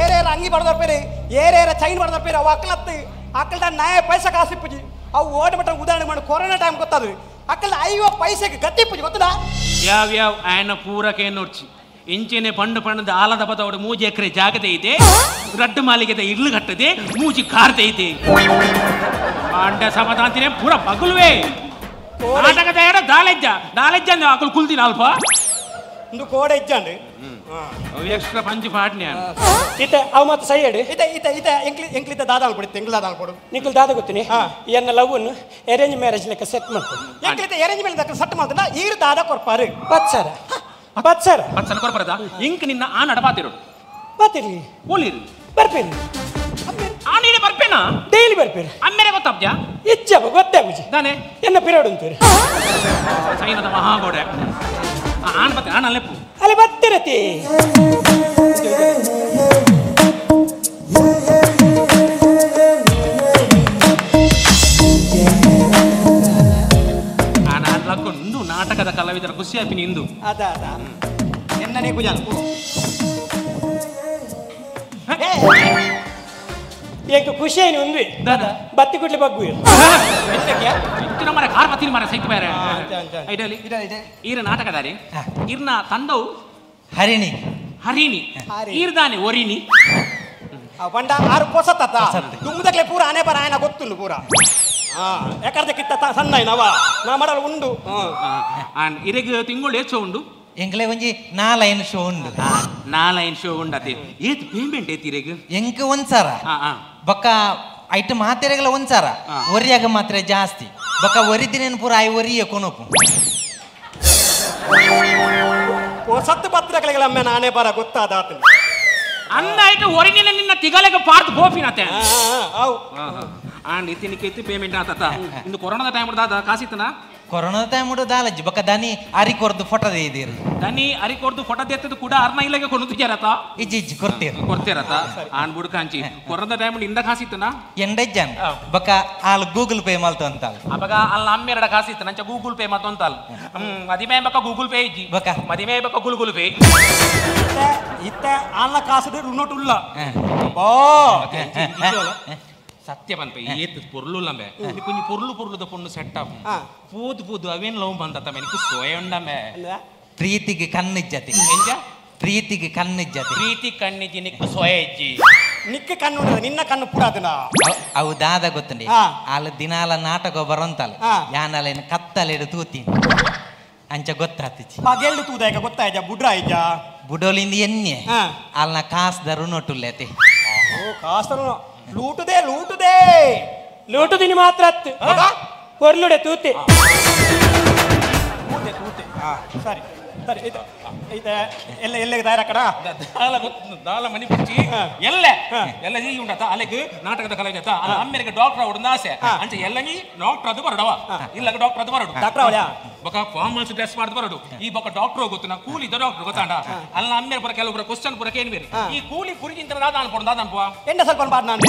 D: ಏರೇರ ಅಂಗಿ ಬಡ್ದು ಬರ್ಪೇರಿ. ಏರೇರ ಚೈನ್ ಬಡ್ದು ಬರ್ಪೇರಿ. ಅವು ಅಕ್ಕಲತ್ತು ಅಕ್ಕಲ್ದ ನಾಯ ಪೈಸೆ ಕಾಸಿ ಪೂಜಿ. ಅವು ಮಟ್ಟ ಉದಾಹರಣೆ ಮಾಡಿ ಕೊರೋನಾ ಟೈಮ್ ಗೊತ್ತದು ಅಕ್ಕಲ್ದ ಐವ ಪೈಸೆಗೆ ಗಟ್ಟಿ ಪೂಜಿ ಗೊತ್ತದ
C: ಯಾವ್ ಯಾವ್ ಆಯನ ಪೂರಕ್ಕೆ ನೋಡ್ಚಿ ಇಂಚೆನೆ ಪಂಡು ಪಂಡದ ಆಲದ ಬದವಡು ಮೂಜಿ ಎಕರೆ ಜಾಗದ ಐತೆ ರಡ್ಡು ಮಾಲಿಗೆದ ಇರ್ಲು ಕಟ್ಟದೆ ಮೂಜಿ ಕಾರ್ದ ಐತೆ ಅಂಡ ಸಮಾಧಾಂತಿನೇ ಪೂರ ಬಗುಲ್ವೇ ನಾಟಕದ ಎಡ ದಾಲೆಜ್ಜ ದಾಲೆಜ್ಜ ಅಂದ್ರೆ ಅಕಲ್ ಕುಲ್ತೀನಿ ಅಲ್ಪ
D: ಒಂದು ಕೋಡೆ ಇಜ್ಜಂಡು
C: ಅವು ಎಕ್ಸ್ಟ್ರಾ ಪಂಚ್ ಪಾಟ್ನೆ
E: ಇತ ಅವ ಮತ್ತೆ ಸೈ ಹೇಳಿ.
D: ಇತ ಇತ ಇತ ಎಂಕ್ಲಿ ಎಂಕ್ಲಿತ ದಾದ ಅಲ್ಬಿಡುತ್ತೆ ಎಂಕ್ಲ ದಾದ ಅಲ್ಬಿಡು
E: ನಿಕ್ಲ ದಾದ ಗೊತ್ತೀನಿ? ಎನ್ನ ಲವ್ವನ್ನು ಅರೇಂಜ್ ಮ್ಯಾರೇಜ್ ಲೆಕ್ಕ ಸೆಟ್ ಮಾಡ್ಕೊಂಡು.
D: ಎಂಕ್ಲಿತ ಅರೇಂಜ್ ಮ್ಯಾರೇಜ್ ಲೆಕ್ಕ ಸೆಟ್ ಮಾಡ್ದಲ್ಲ ಈಗ ದಾದ ಕೊರ್ಪಾರು
E: ಪತ್ ಸರ
C: ಪತ್ ಸರ. ಪತ್ ಇಂಕ್ ನಿನ್ನ ಆ ನಡಪಾತಿರು
E: ಬಾತಿರ್ಲಿ.
C: ಓಲಿರಿ
E: ಬರ್ಪೇರಿ
C: ನೀನೆ ಬರ್ಪೇನಾ?
E: ಡೈಲಿ ಬರ್ಪೇರಿ
C: ಅಮ್ಮೇಲೆ ಗೊತ್ತಾಬ್ಜ
E: ಇಚ್ಚ ಗೊತ್ತಾಗುಜಿ.
C: ನಾನೇ
E: ಎನ್ನ ಪಿರಿಯಡ್ ಅಂತೀರಿ
C: ಸೈನದ ಮಹಾಗೋಡೆ. ಆನ್ ಬತ್ತೆ ಆನ್ ಅಲ್ಲೆಪ್ಪು
E: ಅಲ್ಲಿ ಬರ್ತಿರತಿ
C: ಆನ ಅದ್ಲಕ್ಕೊಂಡು ನಾಟಕದ ಕಲಾವಿದರ ಖುಷಿ ಆಪಿನಿ ಇಂದು
D: ಅದ ಅದ ಎನ್ನನೇ ಕುಜಾಲ್
E: ಈಗ ಖುಷಿ ಏನು ఉంది.
C: ದಾದ
E: ಬತ್ತಿ ಕುಟ್ಲಿ ಬಗ್ಗು
C: ಮರ ಕಾರ್ ಬತ್ತೀನಿ ಮರ ಸೈತ್ ಬೇರೆ
D: ಇದರಲ್ಲಿ
C: ಈರ ನಾಟಕದಾರಿ ಈರ್ನ ತಂದವು
F: ಹರಿಣಿ.
C: ಹರಿಣಿ.
D: ಹರಿ.
C: ಈರ್ದಾನೆ ಒರಿನಿ
D: ಆ ಬಂಡ ಆರು ಪೊಸತ್ತ ತುಂಬದಕ್ಕೆ ಪೂರ ಆನೆ ಬರ ಆಯನ ಗೊತ್ತುಂಡು ಪೂರ. ಯಾಕಂದ್ರೆ ಕಿತ್ತ ತ- ಸಣ್ಣ ನವ? ನಾ ಮಾಡಲು ಉಂಡು.
C: ಇರೆಗ್ ತಿಂಗಳು ಹೆಚ್ಚು ಉಂಡು?
F: ಎಂಕ್ಲೆ ಒಂಜಿ ನಾಲೈನ್ ಶೋ ಉಂಡು.
C: ನಾಲೈನ್ ಶೋ ಉಂಡತೆ. ಏತ್ ಪೇಮೆಂಟ್ ಏತ್ ಇರೆಗ್?
F: ಎಂಕ್ ಒಂದ್ಸಾರ
C: ಹಾ ಹಾ.
F: ಬೊಕ್ಕ ಐಟಮ್ ಮಾತೆರೆಗಲ ಒಂದ್ಸಾರ. ಒರಿಯಾಗ ಮಾತ್ರ ಜಾಸ್ತಿ. ಬೊಕ್ಕ ಒರಿದಿನೇನು ಪೂರ ಐ ವರಿ ಕೊನೊಪು
D: ಸತ್ತು ಪತ್ರಗಳಿಗೆ ಒಮ್ಮೆ ನಾನೇ ಬರ ಗೊತ್ತಾದಾತ
C: ಅಂದ ಆಯ್ತು ಒರಿನಿನ ನಿನ್ನ ತಿಗಲೆಗೆ ಪಾರ್ತ್ ಆ
D: ಅವು.
C: ಆ ಇತ್ತಿನಿಕ್ಕೆ ಇತ್ತು ಪೇಮೆಂಟ್ ಆತತ. ಇಂದು ಕೊರೋನಾದ ಟೈಮ್ ದಾದ ಕಾಸಿತ್ತನ?
F: ಕೊರೋನಾ ಟೈಮ್ ಉಡು ದಾಲಜ್ಜಿ ಬಕ ದನಿ ಅರಿ ಕೊರ್ದು ಫೋಟೋ ಇದೀರಿ
C: ದನಿ ಅರಿ ಕೊರ್ದು ಫೋಟೋ ತೆತ್ತದು ಕೂಡ ಅರ್ನ ಇಲ್ಲಗೆ ಕೊಂಡು ತಿಜಾರತ
F: ಇಜ್ಜಿ ಇಜ್ಜಿ ಕೊರ್ತೀರ
C: ಕೊರ್ತೀರತ ಆನ್ ಬುಡ್ ಕಾಂಚಿ ಕೊರೋನಾ ಟೈಮ್ ಇಂದ ಕಾಸಿತ್ತನ
F: ಎಂಡಜ್ಜನ್ ಬಕ ಆಲ್ ಗೂಗಲ್ ಪೇ ಮಾಲ್ತ ಅಂತ
C: ಅವಾಗ ಅಲ್ಲಿ ಅಮ್ಮೆರಡ ಕಾಸಿತ್ತ ನಂಚ ಗೂಗಲ್ ಪೇ ಮತ್ತೊಂತಲ್ ಹ್ಮ್ ಮದಿಮೆ ಬಕ್ಕ ಗೂಗಲ್ ಪೇ ಇಜ್ಜಿ
F: ಬಕ
C: ಮದಿಮೆ ಬಕ ಗೂಗಲ್ ಪೇ
D: ಇತ್ತೆ ಆನ್ಲ ಕಾಸು ಉಲ್ಲ ಬಾ
C: ಲಂಬೆ. ಕೊಂಚ ಪೊರ್ಲು ಪೊರ್ಲುದ ಪೊಣ್ಣು ಸೆಟ್ ಅಪ್
D: ಹಾ.
C: ಪೂದು ಪೂದು ಅವೇನ್ ಲವ್ ಬಂತ ಮೆನಿಕು ಸೋಯ ಉಂಡಮೆ
F: ಪ್ರೀತಿಗೆ ಕಣ್ಣಿಜ್ಜತಿ.
C: ಎಂಜ
F: ಪ್ರೀತಿಗೆ ಕಣ್ಣಿಜ್ಜತಿ.
C: ಪ್ರೀತಿ ಕಣ್ಣಿಜಿ ನಿಕ್ಕು ಸೋಯ ಇಜ್ಜಿ
D: ನಿಕ್ಕ ಕಣ್ಣು ನಿನ್ನ ಕಣ್ಣು ಪೂರ ಅದನ್ನ?
F: ಅವ್- ದಾದ ಗೊತ್ತಂಡಿ. ಆಲ ದಿನಾಲ ನಾಟಕ ಬರೋಂತಲ್ಲ
D: ಹಾ.
F: ಯಾನಲೇನು ಕತ್ತಲೆಡು ತೂತೀನಿ. ಅಂಚ ಗೊತ್ತಾತಿಚ್ಚಿ
D: ಪಗೆಲ್ಡು ತೂದ ಈಗ ಗೊತ್ತಾಯ್ಜ ಬುಡ್ರ ಆಯ್ಜ
F: ಬುಡೋಲಿಂದ ಎನ್ನೆ
D: ಆಲ್ನ
F: ಅಲ್ನ ಕಾಸ್ ದರು ನೋಟುಲ್ಲೇತಿ
D: ಕಾಸ್ತನು ಲೂಟುದೇ ಲೂಟುದೆ.
E: ಲೋಟು ದಿನ ಮಾತ್ರ ಹತ್ತು ಕೊರ್ಲುಡೆ ತೂತೆ
D: ತೂತೆ. ತೂತೆ ಸರಿ ಸರಿ ಇದು. ಇದು. ಎಲ್ಲ ಎಲ್ಲಿಗೆ ತಯಾರ ಕಡ?
C: ದಾಲ ಗೊತ್ತು ದಾಲ ಮನಿ ಬಿಚ್ಚಿ ಎಲ್ಲ. ಎಲ್ಲ ಈ ಉಂಟತ ಅಲೆಗ್ ನಾಟಕದ ಕಲೆ ಅಮ್ಮೆ ಅಮ್ಮೆರಿಗೆ ಡಾಕ್ಟರ್ ಅವಡು ಆಸೆ. ಅಂಚ ಎಲ್ಲಂಗಿ ಡಾಕ್ಟರ್ ಅದು ಬರಡವ ಇಲ್ಲ ಡಾಕ್ಟರ್ ಅದು ಬರಡು
D: ಡಾಕ್ಟರ್ ಅವಳ
C: ಬಕ ಫಾರ್ಮಲ್ಸ್ ಡ್ರೆಸ್ ಮಾಡ್ದು ಬರಡು ಈ ಬೊಕ ಡಾಕ್ಟರ್ ಗೊತ್ತು ನಾ ಕೂಲಿ ಡಾಕ್ಟರ್ ಗೊತ್ತಾಂಡ. ಅಲ್ಲ ಅಮ್ಮೆ ಬರ ಕೆಲವೊಬ್ಬರ ಕ್ವಶನ್ ಪುರ ಏನು ಬೇರೆ. ಈ ಕೂಲಿ ಕುರಿಗಿಂತ ನಾನು ಅನ್ಕೊಂಡು ನಾನು ಅನ್ಪುವ
D: ಎಂಡ ಸ್ವಲ್ಪ ಬಾಡ್ ನಾನು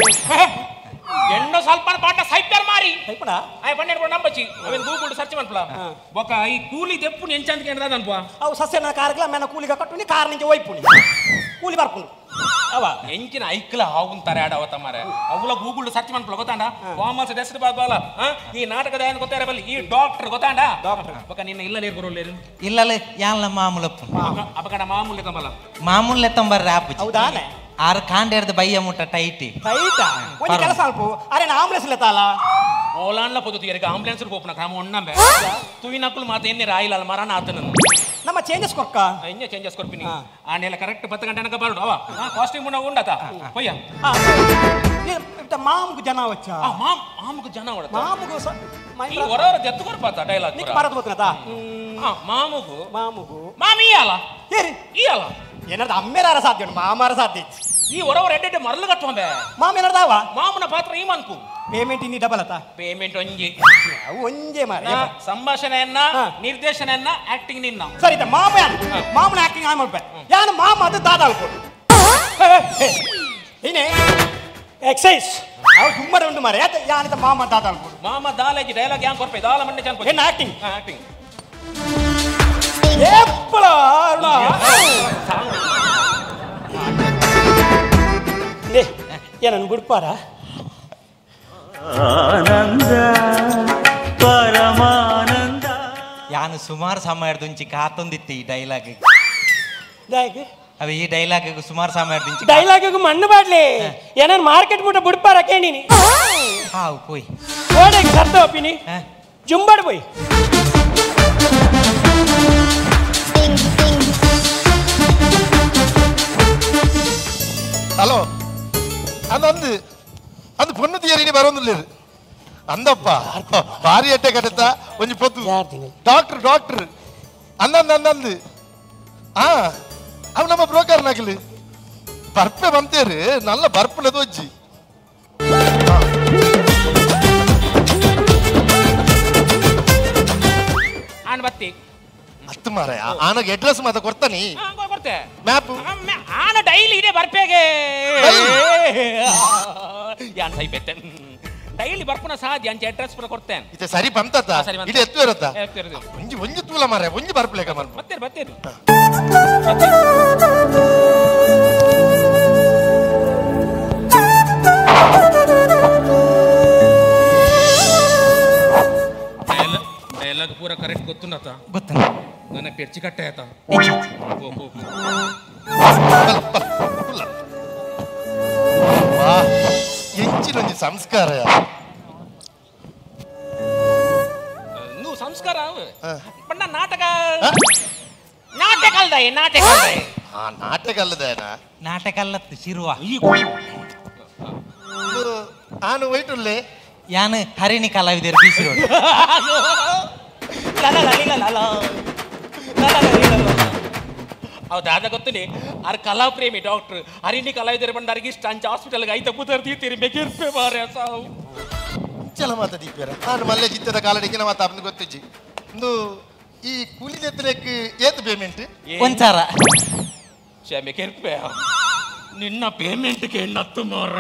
C: ಎಣ್ಣೋ ಸ್ವಲ್ಪ ಪಾಟ ಸೈಪರ್ ಮಾರಿ
D: ಸೈಪಡ
C: ಆಯ್ ಪನ್ನೆರಡು ನಂಬಚ್ಚಿ ಅವೇನ್ ಗೂಗಲ್ ಸರ್ಚ್ ಮಾಡ್ಪಲ ಬೊಕ ಈ ಕೂಲಿ ದೆಪ್ಪು ಎಂಚಂತ ಕೇಂದ್ರ ಅನ್ಪುವ
D: ಅವು ಸಸ್ಯನ ಕಾರ್ಗಳ ಮೇನ ಕೂಲಿಗ ಕಟ್ಟುನಿ ಕಾರ್ ನಿಂಗೆ ಒಯ್ಪುನಿ ಕೂಲಿ ಬರ್ಪುನಿ ಅವ
C: ಎಂಚಿನ ಐಕ್ಲ ಹಾವುಂತಾರೆ ಆಡ ಅವತ್ತ ಮಾರೆ ಅವಳ ಗೂಗಲ್ ಸರ್ಚ್ ಮಾಡ್ಕೊಳ ಗೊತ್ತಾಂಡ ಕಾಮರ್ಸ್ ಡೆಸ್ಟ್ ಬಾಲ ಈ ನಾಟಕದ ಏನು ಗೊತ್ತಾರ ಬಲ್ಲಿ ಈ ಡಾಕ್ಟರ್ ಗೊತ್ತಾಂಡ
D: Doctor.
C: ಬಕ ನಿನ್ನ ಇಲ್ಲಲೇರು ಬರೋಲ್ಲೇರು
F: ಇಲ್ಲಲೆ ಯಾಲ್ನ ಮಾಮೂಲಪ್ಪು
C: ಅಪಕಡ ಮಾಮೂಲಿ ಕಂಬಲ
F: ಮಾಮೂಲೆ ತಂಬರ್ರಿ ಆಪುಜಿ
D: ಹೌದಾನೆ
F: ಆರು ಕಾಂಡೇರ್ದ ಬಯ್ಯ ಮುಟ್ಟ ಟೈಟಿ
D: ರೈತ ಒಂದು ಕೆಲಸ ಅಲ್ಪ ಅರೆ ನಾ ಆಂಬುಲೆನ್ಸ್ ಇಲ್ಲ ತಾಲ
C: ಓಲಾನ್ಲ ಪೊದ್ದು ಈಗ ಆಂಬುಲೆನ್ಸ್ ಹೋಪನ ಕ್ರಮ ಉಣ್ಣಂಬೆ ತುಯಿನಕ್ಕಲು ಮಾತ ಎನ್ನೆ ರಾಯಿಲ್ಲ ಮರಣ ಆತನ
D: ನಮ್ಮ ಚೇಂಜಸ್ ಕೊಕ್ಕ
C: ಇನ್ನೇ ಚೇಂಜಸ್ ಕೊಡ್ಪಿನಿ
D: ಹಾ.
C: ಆನೆಲ್ಲ ಕರೆಕ್ಟ್ ಪತ್ತು ಗಂಟೆ ತನಕ ಬರೋಡು ಅವ ಕಾಸ್ಟ್ಯೂಮ್ ಉಂಡ ಉಂಡತ ಹೊಯ್ಯ
D: ಆ, ಇದು ಇತ್ತ ಮಾಮುಗು ಜನ ವಚ್ಚ
C: ಆ ಮಾಮ್ ಮಾಮುಗ ಜನ ಹೊಡತ
D: ಮಾಮುಗು ಸ- ಮೈ-
C: ಈ ಹೊರ ಎತ್ತು ಕೊಡ್ಪಾತ ಡೈಲಾಗ್
D: ನಿಕ್ ಬರದ್ ಗೊತ್ತನತ
C: ಮಾಮುಗು
D: ಮಾಮುಗು
C: ಮಾಮಿ ಅಲ್ಲ
D: ಏರಿ
C: ಈ
D: ಅಮ್ಮೇರಾರ ಸಾಧ್ಯ ಉಂಟು ಮಾಮಾರ ಸಾಧ್ಯ
C: ಈ ಹೊರವರ ಎಡ್ಡೆ ಮರಲು ಕಟ್ಟುವಂಬೆ
D: ಮಾಮ ಏನಾರ್ದಾವ?
C: ಮಾಮನ ಪಾತ್ರ ಈ ಮನ್ಪು
D: ಪೇಮೆಂಟ್ ಇನ್ನಿ ಡಬಲ್ ಅತ
C: ಪೇಮೆಂಟ್ ಒಂಜಿ.
D: ಅವು ಒಂಜೆ ಮಾರ
C: ಸಂಭಾಷಣೆಯನ್ನ ನಿರ್ದೇಶನನ್ನ ಆಕ್ಟಿಂಗ್ ನಿನ್ನ.
D: ಸರಿ ಮಾಮ ಮಾಮನ ಆಕ್ಟಿಂಗ್ ಆಯ್ ಮಾಡ್ಬೆ. ಯಾನು ಮಾಮ ಅದು ದಾದ ಅಲ್ಪು ಇನ್ನೇ
E: ಎಕ್ಸೈಸ್
D: ಅವು ತುಂಬಾ ಉಂಟು ಮಾರ. ಯಾನಿತ ಮಾಮ ದಾದ ಅಲ್ಪು
C: ಮಾಮ ದಾಲೇಜಿ ಡೈಲಾಗ್ ಯಾನ್ ಕೊರ್ಪೆ ದಾಲ ಮಂಡೆ ಚಂದ
D: ಏನ್ ಆಕ್ಟಿಂಗ್
C: ಆಕ್ಟಿಂಗ್
D: ಏಪ್ಪಳ ಅರುಣ
E: ನೇ ಏನನ್ನು ಬಿಡ್ಪಾರ
G: ಆನಂದ ಪರಮಾನಂದ
F: ಯಾನು ಸುಮಾರು ಸಮಯದಂಚಿ ಕಾತೊಂದಿತ್ತೆ ಈ ಡೈಲಾಗ್
E: ದಾಯಕ
F: ಅವ ಈ ಡೈಲಾಗ್ ಸುಮಾರು ಸಮಯದಂಚಿ
E: ಡೈಲಾಗಿಗೂ ಮಣ್ಣು ಬಾಡ್ಲಿ ಏನನ್ ಮಾರ್ಕೆಟ್ ಮುಟ್ಟ ಬಿಡ್ಪಾರ ಕೇಳಿನಿ
F: ಹಾವು ಪೋಯ್
E: ಓಡೆಗೆ ಸರ್ತ ಒಪ್ಪಿನಿ
F: ಹ?
E: ಜುಂಬಾಡ್ போய்
B: ಹಲೋ ಅದೊಂದು ಅದು ಪೊಣ್ಣು ತಿಯರಿನಿ ಬರೋದಿಲ್ಲ ಅಂದಪ್ಪ ಭಾರಿ ಎಟ್ಟೆ ಕಟ್ಟತ್ತ ಒಂಜಿ ಪೊತ್ತು
E: ಯಾರ್ ತಿಂಗಳು?
B: ಡಾಕ್ಟರ್ ಡಾಕ್ಟರ್ ಅಂದಂದು ಅಂದಂದು ಆ ಅವು ನಮ್ಮ ಬ್ರೋಕರ್ ನಕಲಿ ಬರ್ಪೆ ಬಂತೇರು ನಲ್ಲ ಬರ್ಪುಲದು ಒಜ್ಜಿ
C: ಆನ್ ಬತ್ತಿ
B: ಹತ್ತು ಮಾರ ಆನಗೆ ಅಡ್ರೆಸ್ ಮಾತ ಕೊಡ್ತಾನಿ
C: ಆ, ಕೊ- ಕೊಡ್ತೆ
B: ಮ್ಯಾಪ್
C: ಅಮ್ಮ, ಆನ ಡೈಲಿ ಇದೆ ಬರ್ಪೇಗೆ. ಯಾನ್ ಸೈಪೆತ್ತೆ ಡೈಲಿ ಬರ್ಪುನ ಸಾಧ್ಯ ಅಂಚೆ ಅಡ್ರೆಸ್ ಪುರ ಕೊಡ್ತೇನೆ.
B: ಇತ್ತೆ ಸರಿ ಬಂತತ್ತ
C: ಹಾ, ಸರಿ ಬಂತ.
B: ಇದು ಎತ್ತು ಇರತ್ತ
C: ಎತ್ತು ಇರೋದು.
B: ಒಂಜಿ ಒಂಜಿ ತೂಲ ಮಾರ ಒಂಜಿ ಬರ್ಪಲೇಕ ಮಲ್ಪ
C: ಬತ್ತೇರು ಬತ್ತೇರು ಡೈಲಾಗ್ ಪೂರ ಕರೆಕ್ಟ್ ಗೊತ್ತುಂಡತ
F: ಗೊತ್ತ
C: ನನ್ನ ಪೆರ್ಚಿ ಕಟ್ಟೆ ಆಯ್ತಾ?
B: ಬಲ್. ಸಂಸ್ಕಾರ.
C: ನೀವು ಸಂಸ್ಕಾರ. ಬಣ್ಣ ನಾಟಕ? ನಾಟಕ ಅಲ್ದ ನಾಟಕ ಅಲ್ದ
B: ಆ ನಾಟಕ ಅಲ್ಲದೇನಾ
F: ನಾಟಕ ಅಲ್ಲತ್ತು ಶಿರುವ
B: ನಾನು ವೈಟುಲ್ಲೆ
F: ಯಾನು ಹರಿಣಿ ಕಲಾವಿದರು ಬೀಸಿರೋಡು [laughs]
C: ಹೌದು ಗೊತ್ತಿಲ್ಲ ಗೊತ್ತಲಿ ಅರ್ ಕಲಾ ಪ್ರೇಮಿ ಡಾಕ್ಟರ್ ಅರಿಣಿ ಕಲಾವಿದರು ಬಂದಾರಿಗೆ ಇಷ್ಟ ಅಂಚ ಹಾಸ್ಪಿಟಲ್ಗೆ ಐತ ಪುದರ್ ತೀರ್ತೀರಿ ಬೇಕಿರ್ಪೆ ಬಾರೆ ಸಾವು
B: ಚಲ ಮಾತ ದೀಪ್ಯರ ನಾನು ಮಲ್ಲೆ ಜಿತ್ತದ ಕಾಲಡಿಗೆ ಮಾತ ಅಪ್ಪ ಗೊತ್ತಿಜ್ಜಿ. ಒಂದು ಈ ಕೂಲಿ ಎತ್ತರಕ್ಕೆ ಏತ್ ಪೇಮೆಂಟ್
F: ಒಂಚಾರ.
C: ಕ್ಷಮೆ ಕೆರ್ಪೆ ನಿನ್ನ ಪೇಮೆಂಟ್ಗೆ ಎಣ್ಣತ್ತು ಮಾರ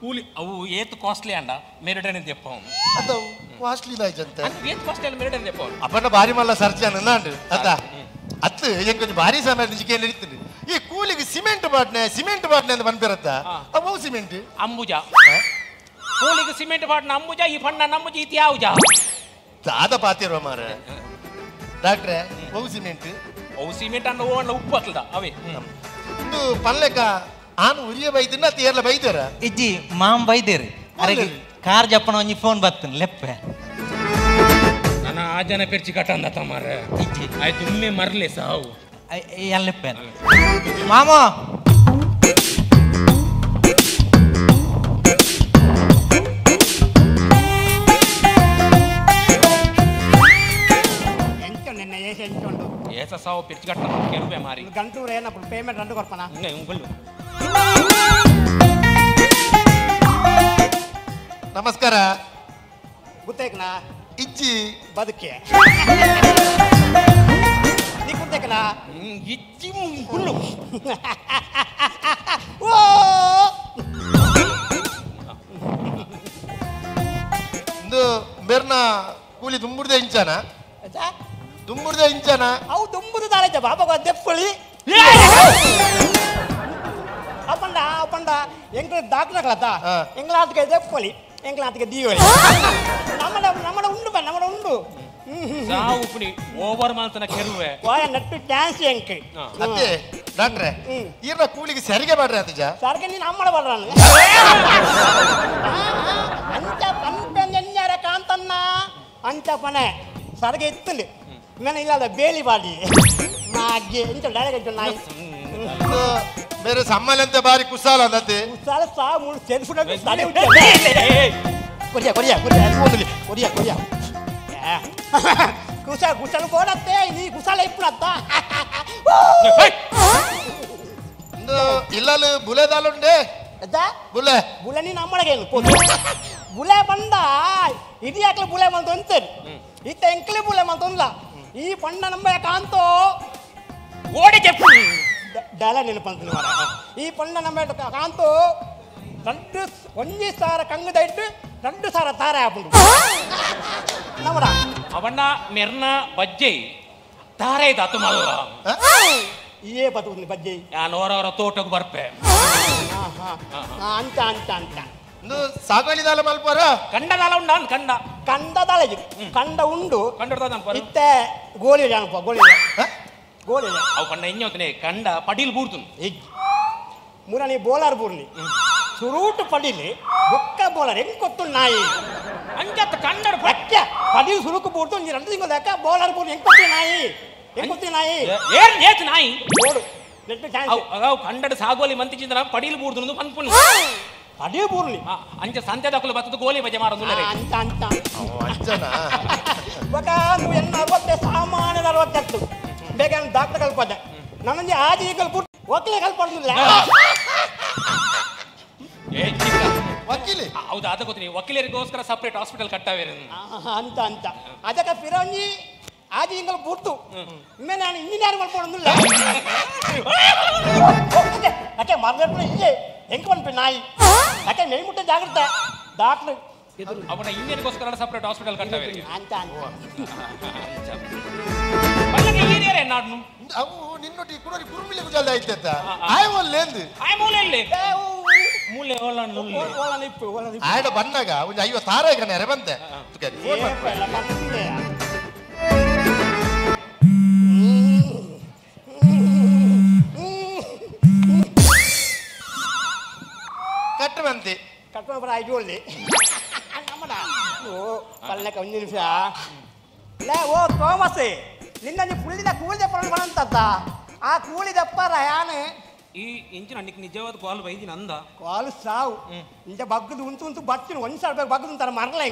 C: ಕೂಲಿ ಅವು ಏತ್ ಕಾಸ್ಟ್ಲಿ ಅಂಡ ಮೇರೆಡನೆ ದೆಪ್ಪ
B: ಅದು ಕಾಸ್ಟ್ಲಿ ಆಯ್ತಂತೆ
C: ಮೆರಿಡನ್ ತೆಪ್ಪ
B: ಅಪ್ಪನ ಭಾರಿ ಮಲ್ಲ ಸರ್ಚ್ ಅನ್ನಾಂಡು ಅತ್ತ? ಅತ್ತು ಏನ್ ಕೊಂಚ ಭಾರಿ ಸಮಯ ನಿಜಕ್ಕೆ ಇರ್ತೀನಿ ಈ ಕೂಲಿಗೆ ಸಿಮೆಂಟ್ ಬಾಟ್ನೆ ಸಿಮೆಂಟ್ ಬಾಟ್ನೆ ಅಂತ ಬಂದ್ಬಿರತ್ತ? ಅವು ಸಿಮೆಂಟ್
C: ಅಂಬುಜ. ಕೂಲಿಗೆ ಸಿಮೆಂಟ್ ಬಾಟ್ನ ಅಂಬುಜ ಈ ಪಣ್ಣ ನಂಬುಜ ಇತಿ ಯಾವುಜ
B: ದಾದ ಪಾತಿರುವ ಮಾರ. ಡಾಕ್ಟ್ರೆ ಅವು ಸಿಮೆಂಟ್
C: ಅವು ಸಿಮೆಂಟ್ ಅನ್ನ ಓಣ್ಣ ಉಪ್ಪು ಹಾಕ್ಲದ ಅವೇ.
B: ಇದು ಪಲ್ಲೆಕ ಆನು ಉರಿಯ ಬೈದಿನ ತೇರ್ಲ ಬೈದಾರ
F: ಇಜ್ಜಿ ಮಾಮ್ ಬೈದೇರಿ. ಅರೆಗೆ ಕಾರ್ ಜಪ್ಪನ ಒಂಜಿ ಫೋನ್ ಬತ್ತನ್ ಲೆಪ್ಪೆ
C: ನನ್ನ ಆ ಜನ ಪೆರ್ಚಿ ಕಟ್ಟಂದ ತಮಾರ
F: ಇಜ್ಜಿ
C: ಆಯ್ತು ಒಮ್ಮೆ ಮರ್ಲೆ ಸಾವು
F: ಎಲ್ಲ ಲೆಪ್ಪೆ ಮಾಮ
D: ಎಂಟು ನಿನ್ನೆ ಏಸು ಎಂಟುಂಡು
C: ಏಸ ಸಾವು ಪೆರ್ಚಿ ಕಟ್ಟ ಕೆರುವೆ ಮಾರಿ
D: ಗಂಟೂರು ಏನಪ್ಪ ಪೇಮೆಂಟ್
B: ನಮಸ್ಕಾರ.
D: ಗುತ್ತೇಕನ
B: ಇಜ್ಜಿ.
D: ಬದುಕೆ. ನೀ ಗುತ್ತೇಕನ
C: ಇಜ್ಜಿ ಹುಲ್ಲು [laughs]
D: ಓ!
B: ಇಂದು ಬೇರ್ನ ಕೂಲಿ ದುಂಬುರ್ದೆ ಇಂಚಾನ? ದುಂಬುರ್ದೆ ಇಂಚನ?
D: ಅವು ದುಂಬುದು ದಾಳಿಜ ಬಾಬಾ ದೆಪ್ಪಳಿ. ಅಪ್ಪಂಡ ಅಪ್ಪಂಡ. ಎಂಗ್ಲ ದಾಖಲಾಗ್ಲತ್ತ?
B: ಹಾ.
D: ಎಂಗ್ಲಾತ್ಗೆ ದೆಪ್ಪಳಿ. ಎಂಗ್ಲಾತ್ಗೆ ದೀವಳಿ ನಮ್ಮಡ ನಮ್ಮಡ ಉಂಡು ಬಾ ನಮ್ಮಡ ಉಂಡು
C: ಸಾವು ಪುಡಿ ಓವರ್ ಮಾಲ್ತನ ಕೆರುವೆ
D: ವಾಯ ನಟ್ಟು ಡ್ಯಾನ್ಸ್ ಎಂಕ್
B: ಅತ್ತೆ ಡಾಕ್ಟ್ರೆ
D: ಹ್ಮ್.
B: ಈರ್ನ ಕೂಲಿಗೆ ಸರಿಗೆ ಮಾಡ್ರಿ ಅತ್ತಜ
D: ಸರ್ಗೆ ನೀನು ಅಮ್ಮಡ ಅಂತ ಅಂಚ ಪಂಪೆಂಜರ ಕಾಂತನ್ನ ಅಂಚ ಪನೆ ಸರ್ಗೆ ಇತ್ತಲಿ ನಾನು ಇಲ್ಲದ ಬೇಲಿ ಬಾಡಿ ನಾಗೆ ಇಂಚ ಡೈರೆಕ್ಟ್ ನಾಯಿ
B: మేరే సమ్మలంత బారి కుసాల అంతే కుసాల
D: సా మూడు मूड सेल्फ ना साले కొరియా కొరియా కొరియా कोरिया कोरिया కొరియా कोरिया కుసాల కుసలు కోడతే ఇది
B: కుసాల ఇప్పుడు అత్తా ఇల్లలు
D: బులేదాలుండే బులే బులని నమ్మడగేను బులే పండ ఇది అట్లా బులే మన తొంతేను ఇత ఎంకలి బులే మన తొందల ఈ పండ నమ్మే కాంతో
C: ఓడి చెప్పు
D: ಡಲ ನೆನಪಂತ ಈ ಪಣ್ಣ ನಮ್ಮ ಕಾಂತು ரெண்டு ஒஞ்சி சார கங்கு தைட்டு ரெண்டு சார தார
C: அப்படின்னு நம்மடா அவனா மெர்னா பஜ்ஜை தாரை
D: தாத்து மாதுரா ஏ
C: பத்து பஜ்ஜை நான் ஓர
D: ஓர தோட்டக்கு ಬರ್ಪೇನ್ ಅಂತ ಅಂತ ಅಂತ.
B: ಇದು ಸಾಗೋಲಿದಾಲ ಮಲ್ಪರ
C: ಕಂಡದಾಲ ಉಂಡ ಅಂತ ಕಂಡ.
D: ಕಂಡದಾಲ ಕಂಡ ಉಂಡು.
C: ಕಂಡದ
D: ಇತ್ತೆ ಗೋಲಿ ಜಾನಪ್ಪ ಗೋಲಿ
C: ಗೋಳಿನ ಅವಕಂಡ ಎಂಜೋತನೆ ಕಂಡ ಪಡೀಲ್ ಬೂರ್ತುನು ಹೆಜ್ಜೆ
D: ಮುರನಿ ಬೋಲಾರ್ ಬೂರ್ನಿ ಸುರೂಟು ಪಡೀಲಿ ಬೊಕ್ಕ ಬೋಲಾರ್ ಹೆಂಗ್ ಕೊತ್ತು ನಾಯಿ
C: ಅಂಜತ್ತ ಕಂಡರ್
D: ಬಚ್ಚ ಪಡೀಲ್ ಸುರುಕು ಬೂರ್ತು ನೀ ರಂಡ ತಿಂಗಳ ದಾಕ ಬೋಲಾರ್ ಬೂರ್ನಿ ಹೆಂಗ್ ಕೊತ್ತಿ ನಾಯಿ ಹೆಂಗ್ ಕೊತ್ತಿ ನಾಯಿ
C: ಏನ್ ಏತ್ ನಾಯಿ
D: ನೋಡು
C: ಅವು ಕಂಡಡ ಸಾಗೋಲಿ ಮಂತಿಚಿಂದ ಪಡೀಲ್ ಬೂರ್ದು ಪನ್ಪುನಿ
D: ಪಡೀಲ್ ಬೂರ್ನಿ
C: ಅಂಚ ಸಂತೆ ದಾಖಲು ಬತ್ತದ ಗೋಲಿ ಬಜೆ
D: ಮಾರೋದು ಅಂಚ ಅಂಚ
B: ಅಂಚನಾ
D: ಬಕ ನು ಎನ್ನ ಒತ್ತೆ ಕಲ್ಪದೆ ನಮಗೆ ಆದಿ ಕಲ್ಪ ಒಕ್ಕಲೆ ಕಲ್ಪಡ್ಲಿಲ್ಲ
C: ಏ ಚಿಕ್ಕ.
B: ವಕೀಲಿ
C: ಹೌದು ಅದ ಗೊತ್ತೀನಿ ವಕೀಲರಿಗೋಸ್ಕರ ಸಪ್ರೇಟ್ ಹಾಸ್ಪಿಟಲ್ ಕಟ್ಟಾವೆ
D: ಅಂತ ಅಂತ ಅದಕ್ಕೆ ಫಿರಂಜಿ ಆದಿ ಇಂಗಲ್ ಬುರ್ತು ಇಮ್ಮೆ ನಾನು ಇಂಜಿನಿಯರ್ ಮಾಡ್ಕೊಂಡಿಲ್ಲ ಅಕ್ಕೆ ಮರ್ಗಟ್ಟು ಇಲ್ಲೇ ಹೆಂಗ್ ಬಂತು ನಾಯಿ ಅಕೆ ನೈ ಮುಟ್ಟೆ ಜಾಗ್ರತೆ ಡಾಕ್ಟರ್
C: ಅವನ ಇಂಜಿನಿಯರ್ಗೋಸ್ಕರ ಸಪ್ರೇಟ್ ಹಾಸ್ಪಿಟಲ್ ಕಟ್ಟಾವೆ
D: ಅಂತ ಅಂತ
B: ನಿನ್ನೊಟ್ಟಿ ಕೂಡ ಕುರುಮಿಲಿ ಗುಜಲ್ದ ಐತೆತ್ತ ಆಯ್ ಒಲ್ಲೇಂದು
C: ಆಯ್ ಮೂಲೆಯಲ್ಲಿ
D: ಏ, ಊ,
C: ಮೂಲೆ ಓಲನ್ ನುಲ್ಲಿ
D: ಓಲನ್ ಇಪ್ಪು ಓಲನ್ ಇಪ್ಪು. ನಿಪ್ಪು
B: ಬಂದಾಗ ಒಂದು ಐವತ್ತು ಆರ ಈಗ ನೆರೆ ಬಂತೆ
D: ಬಂದೆ.
B: ಕಟ್ಟು ಬಂತಿ.
D: ಕಟ್ಕೊಂಡು ಬರ ಜೋಳಿ ನಮ್ಮಡ ಓ ಪಲ್ಲೆ ಒಂದು ನಿಮಿಷ. ಲೇ ಓ ತೋಮಸ್ ನಿನ್ನ ಪುಳ್ಳಿದ ಕೂಲಿ ದಪ್ಪ ಬಂತಂತ ಆ ಕೂಲಿ ರಯಾನೆ ಯಾನೆ
C: ಈ ಇಂಚಿನ ನಿಕ್ ನಿಜವಾದ ಕಾಲು ಬೈದಿನ ಅಂದ
D: ಕಾಲು ಸಾವು. ಇಂಚ ಬಗ್ಗದು ಉಂಟು ಉಂಟು ಬಚ್ಚಿನ ಒಂದು ಸಾವಿರ ರೂಪಾಯಿ ಬಗ್ಗದು ಅಂತಾರ ಮರಲ.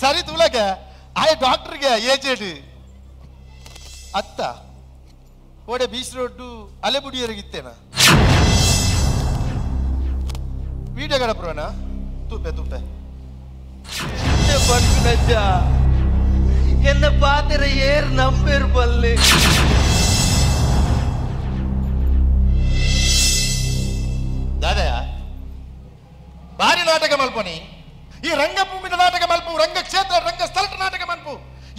B: ಈ ಸರಿ ತುಳಕ ಆಯ್ ಡಾಕ್ಟರ್ಗೆ ಏಜೆಡ್ ಅತ್ತ ಓಡೆ ಬೀಚ್ ರೋಡ್ ಅಲೆಬುಡಿಯರಿಗಿತ್ತೇನ ವಿಡಿಯೋ ಗಡಪ್ರವನ ತುಪ್ಪೆ ತುಪ್ಪೆ
G: ಪಂಕನಜ್ಜ என்ன பாத்திர ஏர் நம்பேர் பல்லு
B: ದಾದಯ ಭಾರಿ ನಾಟಕ ಮಲ್ಪನಿ ಈ ರಂಗಭೂಮಿನ ನಾಟಕ ಮಲ್ಪು ರಂಗಕ್ಷೇತ್ರ ರಂಗಸ್ಥಳ ನಾಟಕ ಮಲ್ಪು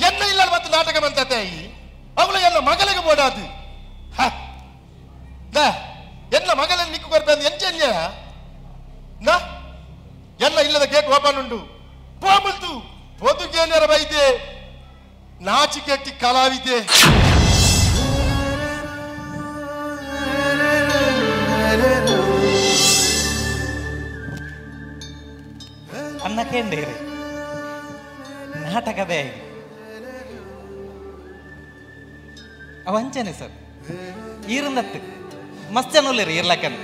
B: ಎನ್ನ ಇಲ್ಲ ಮತ್ತು ನಾಟಕ ಮಂತತೆ ಈ ಅವಳು ಎಲ್ಲ ಮಗಳಿಗೆ ಬೋಡಾದು ಹ. ದ, ಎನ್ನ ಮಗಲಲ್ಲಿ ನಿಕ್ಕು ಕೊರ್ಪಂದು ಎಂಚೆನ್ಯ ನ ಎಲ್ಲ ಇಲ್ಲದ ಗೇಟ್ ಓಪನ್ ಉಂಡು ಪೋಮಲ್ತು పొదుగేనర వైద్యే నాచికెట్టి కళావిదే
F: ನಾಟಕದೇ ಅವಂಚನೆ ಸರ್. ಈರಂದತ್ತು ಮಸ್ತ್ ಜನ ಇರ್ಲಕ್ಕನ್.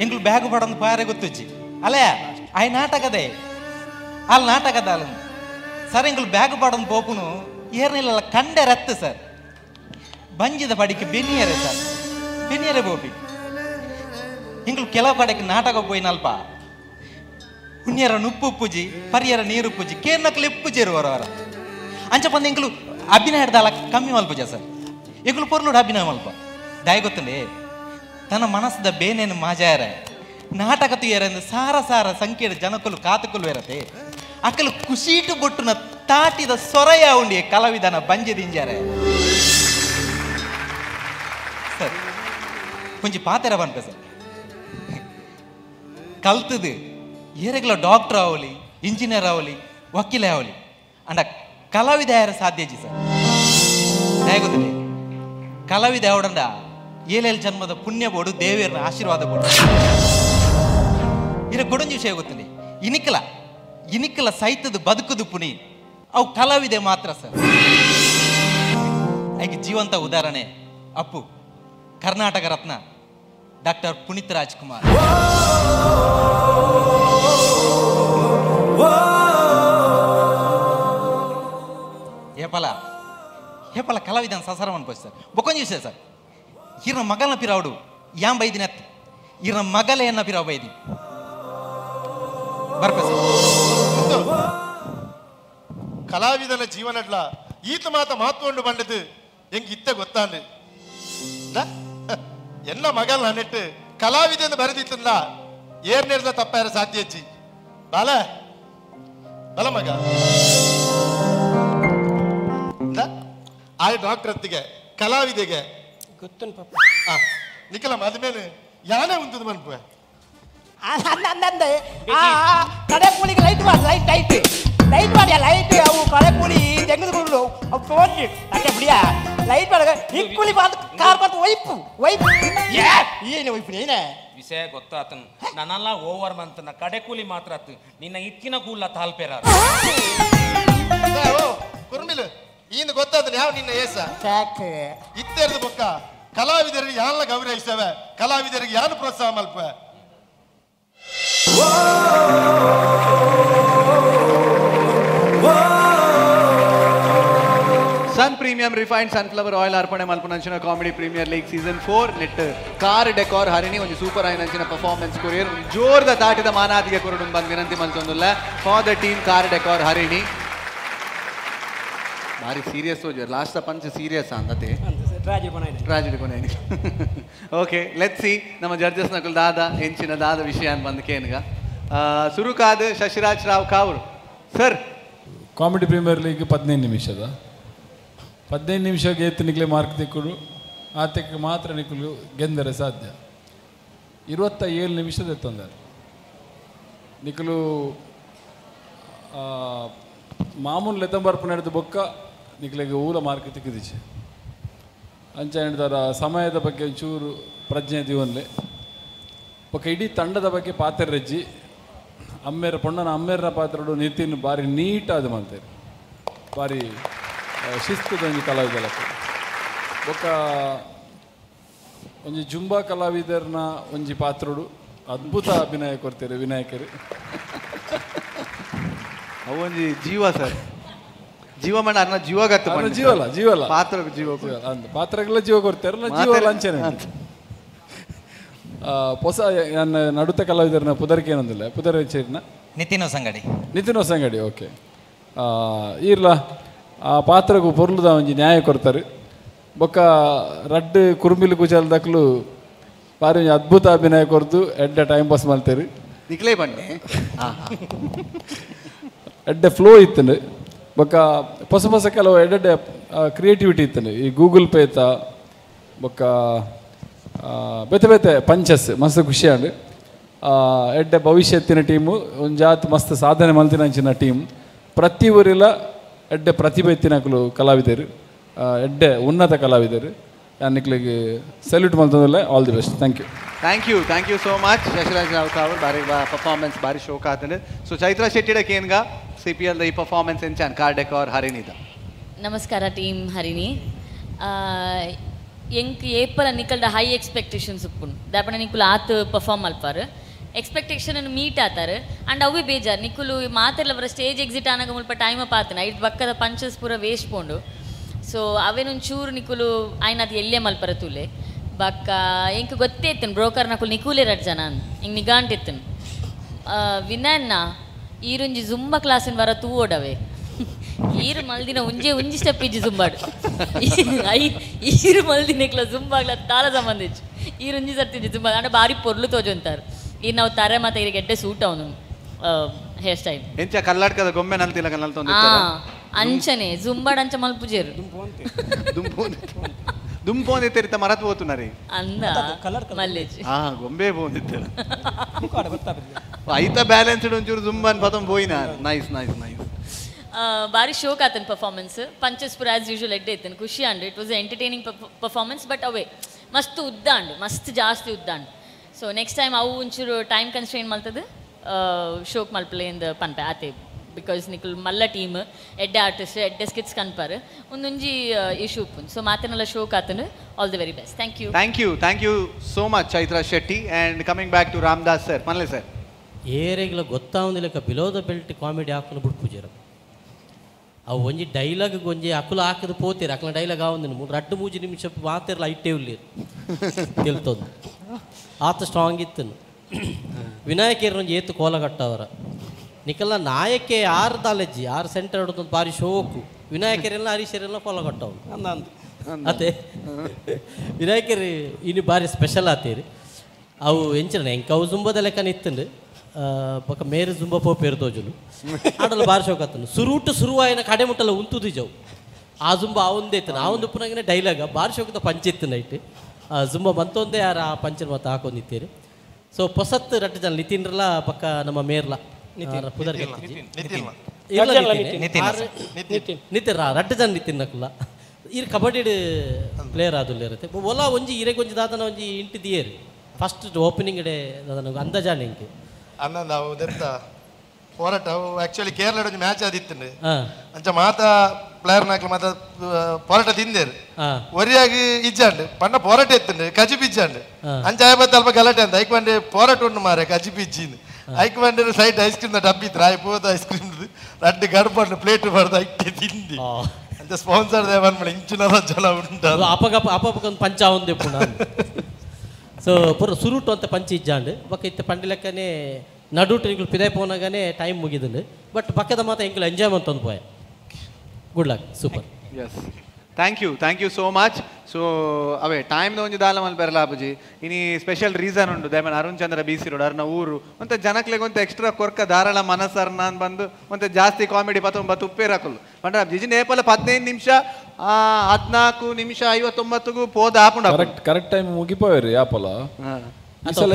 F: ಎಂಗ್ಳು ಬ್ಯಾಗ್ ಪಡೊಂದು ಪಾರೆ ಗೊತ್ತುಜ್ಜಿ. ಅಲ್ಲೇ ಆಯ್ ನಾಟಕದೇ. ಅಲ್ಲಿ ನಾಟಕದ ಅಲ್ಲ ಸರ್ ಎಂಗ್ಳು ಬ್ಯಾಗ್ ಪಡೊಂದು ಪೋಪುನು ಏರ್ನಿಲ್ಲ ಕಂಡೆ ರತ್ತು ಸರ್. ಬಂಜಿದ ಪಡಿಕೆ ಬೆನಿಯರೆ ಸರ್. ಬೆನಿಯರೆ ಬೋಪಿ ಇಂಗ್ಳು ಕೆಲವು ಕಡೆಗೆ ನಾಟಕ ಪೋಯಿನಲ್ಪ ಹುಣ್ಯರ ನುಪ್ಪು ಪೂಜಿ ಪರಿಯರ ನೀರು ಪೂಜಿ ಕೇರ್ನಕ್ಲು ಎಪ್ಪು ವರವರ ಅಂಚ ಎಂಕಲು ಅಭಿನಯ ಹಿಡ್ದಾಲ ಕಮ್ಮಿ ಮಲ್ಪುಜ ಸರ್. ಎಂಕಲು ಪೊರ್ಲುಡು ಅಭಿನಯ ಮಲ್ಪ. ದಾಯ ಗೊತ್ತಂಡೆ? ತನ್ನ ಮನಸ್ಸದ ಬೇನೇನು ಮಾಜಾರ ನಾಟಕ ತುಯರಂದು ಸಾರ ಸಾರ ಸಂಖ್ಯೆಯ ಜನಕಲು ಕಾತುಕಲು ಇರತ್ತೆ. ಅಕ್ಕಲು ಖುಷಿಟು ಬೊಟ್ಟುನ ತಾಟಿದ ಸೊರೆಯ ಉಂಡಿ ಕಲಾವಿದನ ಬಂಜದಿಂಜಾರೆ ಸರ್ ಕೊಂಚ ಪಾತೆರ ಬಂತ ಸರ್. ಕಲ್ತದು. ಏರೆಗ್ಲ ಡಾಕ್ಟರ್ ಆಗಲಿ ಇಂಜಿನಿಯರ್ ಆಗಲಿ ವಕೀಲ ಆಗಲಿ ಅಂಡ ಕಲಾವಿದ ಯಾರ ಸಾಧ್ಯಜಿ ಸರ್? ಗೊತ್ತಿದೆ ಕಲಾವಿದ ಯಾವಡಂಡ ಏಳೇಳು ಜನ್ಮದ ಪುಣ್ಯ ಬೋಡು ದೇವಿಯರ ಆಶೀರ್ವಾದ ಬೋಡು ಇರ ಕೊಡೊಂದು ವಿಷಯ ಇನಿಕಲ ಇನಿಕಲ ಸೈತದು ಬದುಕುದು ಪುನಿ ಅವು ಕಲಾವಿದೆ ಮಾತ್ರ ಸರ್. ಐಗೆ ಜೀವಂತ ಉದಾಹರಣೆ. ಅಪ್ಪು, ಕರ್ನಾಟಕ ರತ್ನ ಡಾಕ್ಟರ್ ಪುನೀತ್ ರಾಜ್ಕುಮಾರ್. ಹೇಪಲ ಹೇಪಲ ಕಲಾವಿದನ ಸಸಾರ ಅನ್ಪೋಚ್ ಸರ್ ಬೊಕೊಂಜಿ ವಿಷಯ ಸರ್ ಈರ್ನ ಮಗಲ್ನ ಪಿರಾವಡು ಯಾಂ ಬೈದಿನ ಅತ್ ಈರ್ನ ಮಗಲೆಯನ್ನ ಪಿರಾವ್ ಬೈದಿ ಬರ್ಪೆ ಸರ್
B: ಕಲಾವಿದನ ಜೀವನಡ್ಲ ಈತ ಮಾತ ಮಾತ್ಕೊಂಡು ಬಂಡದು ಎಂಗ್ ಇತ್ತೆ ಗೊತ್ತಾಂಡು ದ? ಎನ್ನ ಮಗಲ್ ನನ್ನಿಟ್ಟು ಕಲಾವಿದ ಎಂದು ಬರೆದಿತ್ತಲ್ಲ ಏರ್ನೇರ್ದ ತಪ್ಪಾರ ಸಾಧ್ಯ ಅಜ್ಜಿ ಬಾಲ ಬಲ ಮಗ ದ? ಆಯ್ ಡಾಕ್ಟರ್ ಅತ್ತಿಗೆ ಕಲಾವಿದೆಗೆ
D: ಗೊತ್ತುನ್ ಪಾಪ
B: ಆ, ನಿಖಲ ಮದ್ಮೇಲೆ ಯಾನೇ ಉಂಟದು ಮನ್ಪುವೆ
D: ಅಂದಂದೆ ಆ ಕಡೆ ಕೂಲಿಗೆ ಲೈಟ್ ಮಾಡಿ ಲೈಟ್ ಲೈಟ್ ಲೈಟ್ ಮಾಡಿ ಲೈಟ್ ಅವು ಕಡೆ ಕೂಲಿ ತೆಗೆದುಕೊಂಡು ಅವು ತೋರ್ಸಿ ಅಟ್ಟೆ ಬಿಡಿಯ ಲೈಟ್ ಮಾಡಿ ಈ ಕೂಲಿ ಬಂದು ಕಾರ್ ಬಂದು ವೈಪು ವೈಪು ಏನು ವೈಪು ಏನೇ
C: ವಿಷಯ ಗೊತ್ತಾತನು. ನನ್ನಲ್ಲ ಓವರ್ ಮಂತನ ಕಡೆ ಕೂಲಿ ಮಾತ್ರ ಆತು. ನಿನ್ನ ಇಕ್ಕಿನ ಕೂಲ ತಾಲ್ಪೇರ
B: ಕುರ್ಮಿಲು ಈನು ಗೊತ್ತಾದ ಯಾವ ನಿನ್ನ ಏಸ?
D: ಸಾಕ್
B: ಇತ್ತೆರ್ದು ಬೊಕ್ಕ. ಕಲಾವಿದರಿಗೆ ಯಾನ್ಲ ಗೌರವಿಸವೆ ಕಲಾವಿದರಿಗೆ ಯಾರು ಪ್ರೋತ್ಸಾಹ ಮಲ್ಪ
A: sun premium refined sunflower oil ಅರ್ಪಣೆ ಮಲ್ಪನಂಚಿನ comedy premier league season four net car decor Harini ಒಂದು ಸೂಪರ್ ಆಯ್ನಂಚಿನ ಪರ್ಫಾರ್ಮೆನ್ಸ್ ಕೊರಿಯರ್ ಒಂದು ಜೋರ್ದ ತಾಟಿದ ಮಾನಾದಿಗೆ ಕೊರಡು ಬಂದು ವಿನಂತಿ ಮಲ್ತೊಂದುಲ್ಲ for the team car decor Harini ಭಾರಿ ಸೀರಿಯಸ್ ಹೋಜರ್ ಲಾಸ್ಟ್ ಪಂಚ ಸೀರಿಯಸ್ ಅಂದತೆ
D: ರಾಜೀವ್ ಬಣ
A: ಟ್ರಾಜಿಡಿ ಕೊನೆ ಓಕೆ ಲೆಟ್ ಸಿ ನಮ್ಮ ಜಡ್ಜಸ್ ನಕಲ್ ದಾದ ಹೆಂಚಿನ ದಾದ ವಿಷಯ ಅಂತ ಬಂದ ಕೇನ್ಗ ಸುರುಕಾದ ಶಶಿರಾಜ್ ರಾವ್ ಕಾವ್ರು ಸರ್
H: ಕಾಮಿಡಿ ಪ್ರೀಮಿಯರ್ ಲೀಗ್ ಪದಿನೈದು ನಿಮಿಷದ ನಿಮಿಷ ಎತ್ತು ನಿಕ್ಲೆ ಮಾರ್ಕ್ ತಿಕ್ಕುಡು. ಆತಕ್ಕೆ ಮಾತ್ರ ನಿಕ್ಕಲು ಗೆಂದರೆ ಸಾಧ್ಯ. ಇರುವತ್ತ ಏಳು ನಿಮಿಷದ ತೊಂದರೆ. ನಿಕ್ಕಲು ಮಾಮೂಲು ಲೆತ್ತಂಬರ್ಪು ನಡೆದು ಬೊಕ್ಕ ನಿಕ್ಲೆಗೆ ಊಲ ಮಾರ್ಕ್ ತಿಕ್ಕಿದಿಚ್ಚೆ. ಅಂಚ ಹೇಳಿದಾರ ಸಮಯದ ಬಗ್ಗೆ ಒಂಚೂರು ಪ್ರಜ್ಞೆ ದೀವನ್ಲೆ. ಬೊಕ್ಕ ಇಡೀ ತಂಡದ ಬಗ್ಗೆ ಪಾತ್ರ ರಜ್ಜಿ. ಅಮ್ಮೇರ, ಪೊಣ್ಣನ ಅಮ್ಮೇರ ಪಾತ್ರಡು ನಿತಿನ್ ಬಾರಿ ನೀಟಾದ ಮಾಡ್ತಾರೆ ಬಾರಿ ಆ, ಶಿಸ್ತುದ ಒಂಜಿ ಕಲಾವಿದಲ ಬೊಕ್ಕ ಒಂಜಿ ಜುಂಬಾ ಕಲಾವಿದರ್ನ ಒಂಜಿ ಪಾತ್ರಡು ಅದ್ಭುತ ಅಭಿನಯ ಕೊಡ್ತೀರಿ ವಿನಾಯಕರು.
A: ಅವೊಂಜಿ ಜೀವ ಸರ್. ಜೀವ ಮಣ್ಣ ಅನ್ನ ಜೀವ ಗತ್ತು
H: ಅಲ್ಲ, ಜೀವಲ ಜೀವಲ
A: ಪಾತ್ರ ಜೀವ.
H: ಅಂದ್ ಪಾತ್ರಗಳ ಜೀವ ಕೊಡ್ತಾರಲ್ಲ ಜೀವ ಲಂಚನೆ ಹೊಸ ನನ್ನ ನಡುತ್ತ ಕಲಾವಿದರನ ಪುದರ್ಕೆ ಏನೊಂದಿಲ್ಲ ಪುದರ್ ಚೇರಿನ
F: ನಿತಿನ್ ಹೊಸಂಗಡಿ
H: ನಿತಿನ್ ಹೊಸಂಗಡಿ ಓಕೆ. ಇರ್ಲ? ಆ ಪಾತ್ರಗೂ ಪೊರ್ಲುದ ಒಂಜಿ ನ್ಯಾಯ ಕೊಡ್ತಾರೆ ಬೊಕ್ಕ ರಡ್ಡ್ ಕುರುಮಿಲು ಕುಚಲ್ ದಕ್ಲು ಬಾರಿ ಒಂಜಿ ಅದ್ಭುತ ಅಭಿನಯ ಕೊರ್ದು ಎಡ್ಡೆ ಟೈಮ್ ಪಾಸ್ ಮಾಡ್ತೇರಿ
A: ನಿಕ್ಲೇ ಬನ್ನಿ
H: ಎಡ್ಡೆ ಫ್ಲೋ ಇತ್ತಂಡು ಬೊಕ್ಕ ಹೊಸ ಹೊಸ ಕೆಲವು ಎಡ್ಡೆ ಕ್ರಿಯೇಟಿವಿಟಿ ಇತ್ತಂಡು ಈ ಗೂಗಲ್ ಪೇತ ಬೊಕ್ಕ ಆ, ಬೆತೆ ಬೆತೆ ಪಂಚಸ್ ಮಸ್ತ್ ಖುಷಿ ಆಂಡು ಆ, ಎಡ್ಡೆ ಭವಿಷ್ಯತ್ತಿನ ಟೀಮು ಒಂದು ಜಾತ್ ಮಸ್ತ್ ಸಾಧನೆ ಮಲ್ತಿನಂಚಿನ ಟೀಮ್ ಪ್ರತಿ ಊರಿಲ ಎಡ್ಡೆ ಪ್ರತಿಭೆ ತಿನ್ನಕಲು ಕಲಾವಿದರು. ಎಡ್ಡೆ ಉನ್ನತ ಕಲಾವಿದರು. ಅನ್ನಿಕ್ಲಿಗೆ salute ಮಾಡ್ತದಲ್ಲ all the best thank you
A: thank you thank you so much Yashraj Rao ಅವರು ಬಾರಿ ಪರ್ಫಾರ್ಮೆನ್ಸ್ ಬಾರಿ ಶೋಕ ಆತಂಡು ಸೊ ಚೈತ್ರಾ ಶೆಟ್ಟಿಡ ಕೇನ್ಗ ಸಿ ಪಿ ಎಲ್ ದ ಈ ಪರ್ಫಾರ್ಮೆನ್ಸ್ ಎಂಚಾನ್ ಕಾರ್ಡೆಕ್ ಅವ್ರ ಹರಿನಿದ
I: ನಮಸ್ಕಾರ ಟೀಮ್ ಹರಿಣಿ. ಎಂಕ್ ಏಪ್ರಲ್ ನಿಕಲ್ಡ ಹೈ ಎಕ್ಸ್ಪೆಕ್ಟೇಷನ್ಸ್ ಉಪ್ಪುಂಡು. ದಾಪಣ ನಿಕುಲು ಆತ್ ಪರ್ಫಾರ್ಮ್ ಮಲ್ಪಾರು ಎಕ್ಸ್ಪೆಕ್ಟೇಷನ್ ಮೀಟ್ ಆತಾರೆ ಅಂಡ್ ಅವೇ ಬೇಜಾರು. ನಿಕುಲು ಮಾತೆಲ್ಲ ಅವರ ಸ್ಟೇಜ್ ಎಕ್ಸಿಟ್ ಆನಾಗ ಮುಲ್ಪ ಟೈಮ್ ಪಾತನ. ಐದು ಬಕ್ಕದ ಪಂಚಸ್ ಪೂರ ವೇಸ್ಟ್ ಪೋಂಡು ಸೊ ಅವೇನೊಂದು ಚೂರು ನಿಕುಲು ಆಯ್ನ ಅದು ಎಲ್ಲೇ ಮಲ್ಪರ ತೂಲೆ. ಬಕ್ಕ, ಎಂಕ್ ಗೊತ್ತೇ ಇತ್ತನು ಬ್ರೋಕರ್ ನಕುಲು ನಿಕುಲೆ ರಡ್ ಜನ ಹಿಂಗೆ ನಿಗಾಂಟಿತ್ತನು. ವಿನಯನ್ನ ಈರುಂಜಿ ಜುಂಬ ಕ್ಲಾಸಿನ ವರ ತೂ ಓಡವೆ. ಈರು ಮಲ್ದಿನ ಉಂಜೆ ಉಂಜಿ ಸ್ಟೆಪ್ ಇಜ್ಜಿ ಜುಂಬಾಡು ಈರು ಮಲ್ದಿನೆಕ್ಲ ಜುಂಬಾಗ್ಲ ತಾಳ ಸಂಬಂಧಿಚ್ಚು ಈರುಂಜಿ ಸರ್ತಿಂಜಿ ಜುಂಬಾ ಅಂದ್ರೆ ಬಾರಿ ಪೊರ್ಲು ತೋಜೊಂತಾರು. ಈ ನಾವು ತಾರೆ ಮತ್ತೆ ಈಗ ಗೆಡ್ಡೆ ಸೂಟ್ ಅವನು ಹೇರ್ ಸ್ಟೈಲ್
A: ಎಂಚ ಕರ್ನಾಟಕದ ಗೊಂಬೆ ನಲ್ತಿಲ್ಲ
I: ಆ
A: ನಲ್ತೊಂದು
I: ಅಂಚನೆ ಜುಂಬಾಡ್ ಅಂಚ ಮಲ್ಪುಜೇರು
A: ದುಂಪೋಂದಿ ತೆರಿತ ಮರತ್ ಹೋತುನರಿ
I: ಅಂದ ಮಲ್ಲೇಜ್
A: ಹಾ ಗೊಂಬೆ ಬೋಂದಿತ್ತು ಐತ ಬ್ಯಾಲೆನ್ಸ್ಡ್ ಒಂಚೂರು ಜುಂಬನ್ ಪದಂ ಬೋಯ್ನ ನೈಸ್ ನೈಸ್ ನೈಸ್
I: ಆ, ಭಾರಿ ಶೋಕ್ ಆತನ ಪರ್ಫಾರ್ಮೆನ್ಸ್ ಪಂಚಸ್ಪುರ ಆಸ್ ಯೂಶುವಲ್ ಎಡ್ಡೆ ಇತ್ತನ ಖುಷಿ and it was entertaining performance but ಅವೇ ಮಸ್ತ್ ಉದ್ದಾಂಡು ಮಸ್ತ್ ಜಾಸ್ತಿ ಉದ್ದಾಂಡು ಸೊ ನೆಕ್ಸ್ಟ್ ಟೈಮ್ ಅವು ಒಂಚೂರು ಟೈಮ್ ಕನ್ಸ್ಟ್ರೈನ್ ಮಲ್ತದ ಶೋಕ್ ಮಲ್ಪಲೆಯಿಂದ ಪನ್ಪೆ ಆತೆ ಬಿಕಾಸ್ ನಿಕುಲ್ ಮಲ್ಲ ಟೀಮ್ ಎಡ್ಡೆ ಆರ್ಟಿಸ್ಟ್ ಎಡ್ಡೆ ಸ್ಕಿಟ್ಸ್ ಕನ್ಪರ್ ಒಂದೊಂಜಿ ಇಶ್ಯೂ ಉಪ್ಪುಂಡು ಸೊ ಮಾತನೆಲ್ಲ ಶೋಕ್ ಆತನು. All the very best thank you
A: thank you thank you so much Chaitra Shetty and coming back to Ramdas sir ಮನಲೆ sir
J: ಏರೆಗ್ಲ ಗೊತ್ತಾವಂದಿಲ್ಲಕ ಬಿಲೋ ದ ಬೆಲ್ಟ್ ಕಾಮಿಡಿ ಹಾಕೊಂಡು ಬಿಟ್ಪುಜರ ಅವು ಒಂಜಿ ಡೈಲಾಗ್ ಒಂಜಿ ಅಕುಲು ಹಾಕದು ಪೋತೀರ. ಅಕ್ಲ ಡೈಲಾಗ್ ಆವಂದಿನ ಮೂರು ರಡ್ಡು ಮೂಜಿ ನಿಮಿಷ ಮಾತಿರಲ್ಲ ಐಟೇ ಉಳ್ಳೀರು. [laughs] ತಿಳ್ತೊಂದು. ಆತ ಸ್ಟ್ರಾಂಗ್ ಇತ್ತನು. ವಿನಾಯಕರ ಒಂಜಿ ಏತು ಕೋಲ ಕಟ್ಟವರ ನಿಕಲ್ಲ ನಾಯಕೆ ಆರು ದಾಲೆಜ್ಜಿ ಆರ್ ಸೆಂಟರ್ ಹೊಡೆದು ಬಾರಿ ಶೋಕು ವಿನಾಯಕರೆಲ್ಲ ಹರೀಶರೆಲ್ಲ ಕೋಲ ಕಟ್ಟವು ಅದೇ. ವಿನಾಯಕರಿ ಇನ್ನು ಬಾರಿ ಸ್ಪೆಷಲ್ ಆತೀರಿ. ಅವು ಎಂಚಿನ ಎಂಕ ಅವು ಜುಂಬದ ಲೆಕ್ಕ ನಿತ್ತಂಡು ಪಕ್ಕ ಮೇರೆ ಜುಂಬ ಪೋಪೇರು ತೋಜುಲು ಆಡಲು ಬಾರಿ ಆತನು. ಸುರುಟು ಸುರುವಾಯಿನ ಕಡೆ ಮುಟ್ಟಲ್ಲ ಉಂತುದಿಜವು ಆ ಜುಂಬ ಆ ಒಂದೇ ಇತ್ತು. ಆ ಒಂದು ಪುನಗಿನ ಡೈಲಾಗ ಭಾರಿ ಶೋಕದ ಪಂಚಿತ್ತು ನೈಟ್ ಜುಂಬ ಬಂತೊಂದೇ ಯಾರ ಆ ಪಂಚನ ಮತ್ತು ಹಾಕೊಂಡಿತ್ತೀರಿ ಸೊ ಪೊಸತ್ ರಟ್ಟು ಜನ ನಿತಿನ್ರಲ್ಲ ಪಕ್ಕ ನಮ್ಮ ಮೇರ್ಲ. ಪುದರ್ ನಿತಿನ್ ರಟ್ಟು ಜನ ನಿತಿನ್ ನಕುಲ್ಲ ಇರ್ ಕಬಡ್ಡಿ ಪ್ಲೇಯರ್ ಆದುಲ್ಲ ಇರುತ್ತೆ. ಒಲ ಒಂಜಿ ಇರೇ ಒಂಜಿ ದಾದನ ಒಂಜಿ ಇಂಟಿ ದಿಯೇರಿ. ಫಸ್ಟ್ ಓಪನಿಂಗ್ ಡೆ ನನಗೆ ಅಂದಾಜಾನೆ ಹಿಂಗೆ
B: ಅನ್ನ ನಾವು ಹೋರಾಟ ಆಕ್ಚುಲಿ ಕೇರಳ ಮ್ಯಾಚ್ ಆದಿತ್ತು. ಅಂಚ ಮಾತ ಪ್ಲೇಯರ್ മറ്റേ ಮಾತ ಪೋರಾಟ ತಿಂದೇರು. ಒರಿಯಾಗಿ ಇಜ್ಜಾಂಡು ಪಂಡ ಪೋರಾಟ ಎತ್ತಂಡು ಕಜಿ ಬಿಜ್ಜಾಂಡು
J: ಹಾ.
B: ಅಂಚ ಆಯ್ಬತ್ತು ಅಲ್ಪ ಗಲಾಟೆ ಐಕ್ ಬಂಡೆ ಪೋರಾಟ ಉಂಡು ಮಾರೆ ಕಜಿ ಬಿಜ್ಜಿಂದು ಐಕ್ ಬಂಡೆ ಸೈಡ್ ಐಸ್ ಕ್ರೀಮ್ ಡಬ್ಬಿ ಇತ್ತು ರಾಯ್ ಪೋದ ಐಸ್ ಕ್ರೀಮ್ ರಡ್ಡು ಗಡ್ಬಂಡು ಪ್ಲೇಟ್ ಬರ್ದು ಐಕ್ಟೆ ತಿಂದಿ. ಅಂಚ ಸ್ಪಾನ್ಸರ್ ದೇವನ್ ಮಾಡಿ ಇಂಚಿನ ಜನ ಉಂಟು
J: ಅಪಗಪ ಅಪಪಕ್ಕೊಂದು ಪಂಚ ಒಂದು ಪುಣ ಸೊ ಪುರ ಸುರುಟು ಅಂತ ಪಂಚ ಇಜ್ಜಾಂಡು ಬಕ್ಕ ಇತ್ತೆ ಪಂಡಿ ಲೆಕ್ಕನೆ ನಡುಟು ನಿಂಗಳು ಪಿದಾಯ್ ಪೋನಾಗನೆ ಟೈಮ್ ಮುಗಿದುಂಡು ಬಟ್ ಪಕ್ಕದ ಮಾತ್ರ ಎಂಕಲು ಎಂಜಾಯ್ಮೆಂಟ್ ಒಂದು ಪೋಯ. Good luck super
A: yes thank you thank you so much so ಅವೇ ಟೈಮ್ದ ಒಂಜಿ ದಾಲ ಮಲ್ಪೆರಲ ಆಪುಜಿ ಇನಿ ಸ್ಪೆಷಲ್ ರೀಸನ್ ಉಂಡು. ದಯಮನ್ Arun Chandra B C road ಅರ್ನ ಊರು. ಮತ್ತೆ ಜನಕ್ಲೆಗ್ ಒಂದು ಎಕ್ಸ್ಟ್ರಾ ಕೊರ್ಕ ಧಾರಾಳ ಮನಸ್ಸರ್ನ ಅಂತ ಬಂದು ಮತ್ತೆ ಜಾಸ್ತಿ ಕಾಮಿಡಿ ಪತ್ತೊಂಬತ್ತು ಉಪ್ಪೇರ್ ಹಾಕಲು ಬಂಡ ಜಿಜಿ ನೇಪಾಲ ಹದಿನೈದು ನಿಮಿಷ ಹದಿನಾಲ್ಕು ನಿಮಿಷ ಐವತ್ತೊಂಬತ್ತಗೂ ಪೋದ ಹಾಕೊಂಡು
H: ಕರೆಕ್ಟ್ ಕರೆಕ್ಟ್ ಟೈಮ್ ಮುಗಿಪೋಯ್ರಿ ಆಪಲ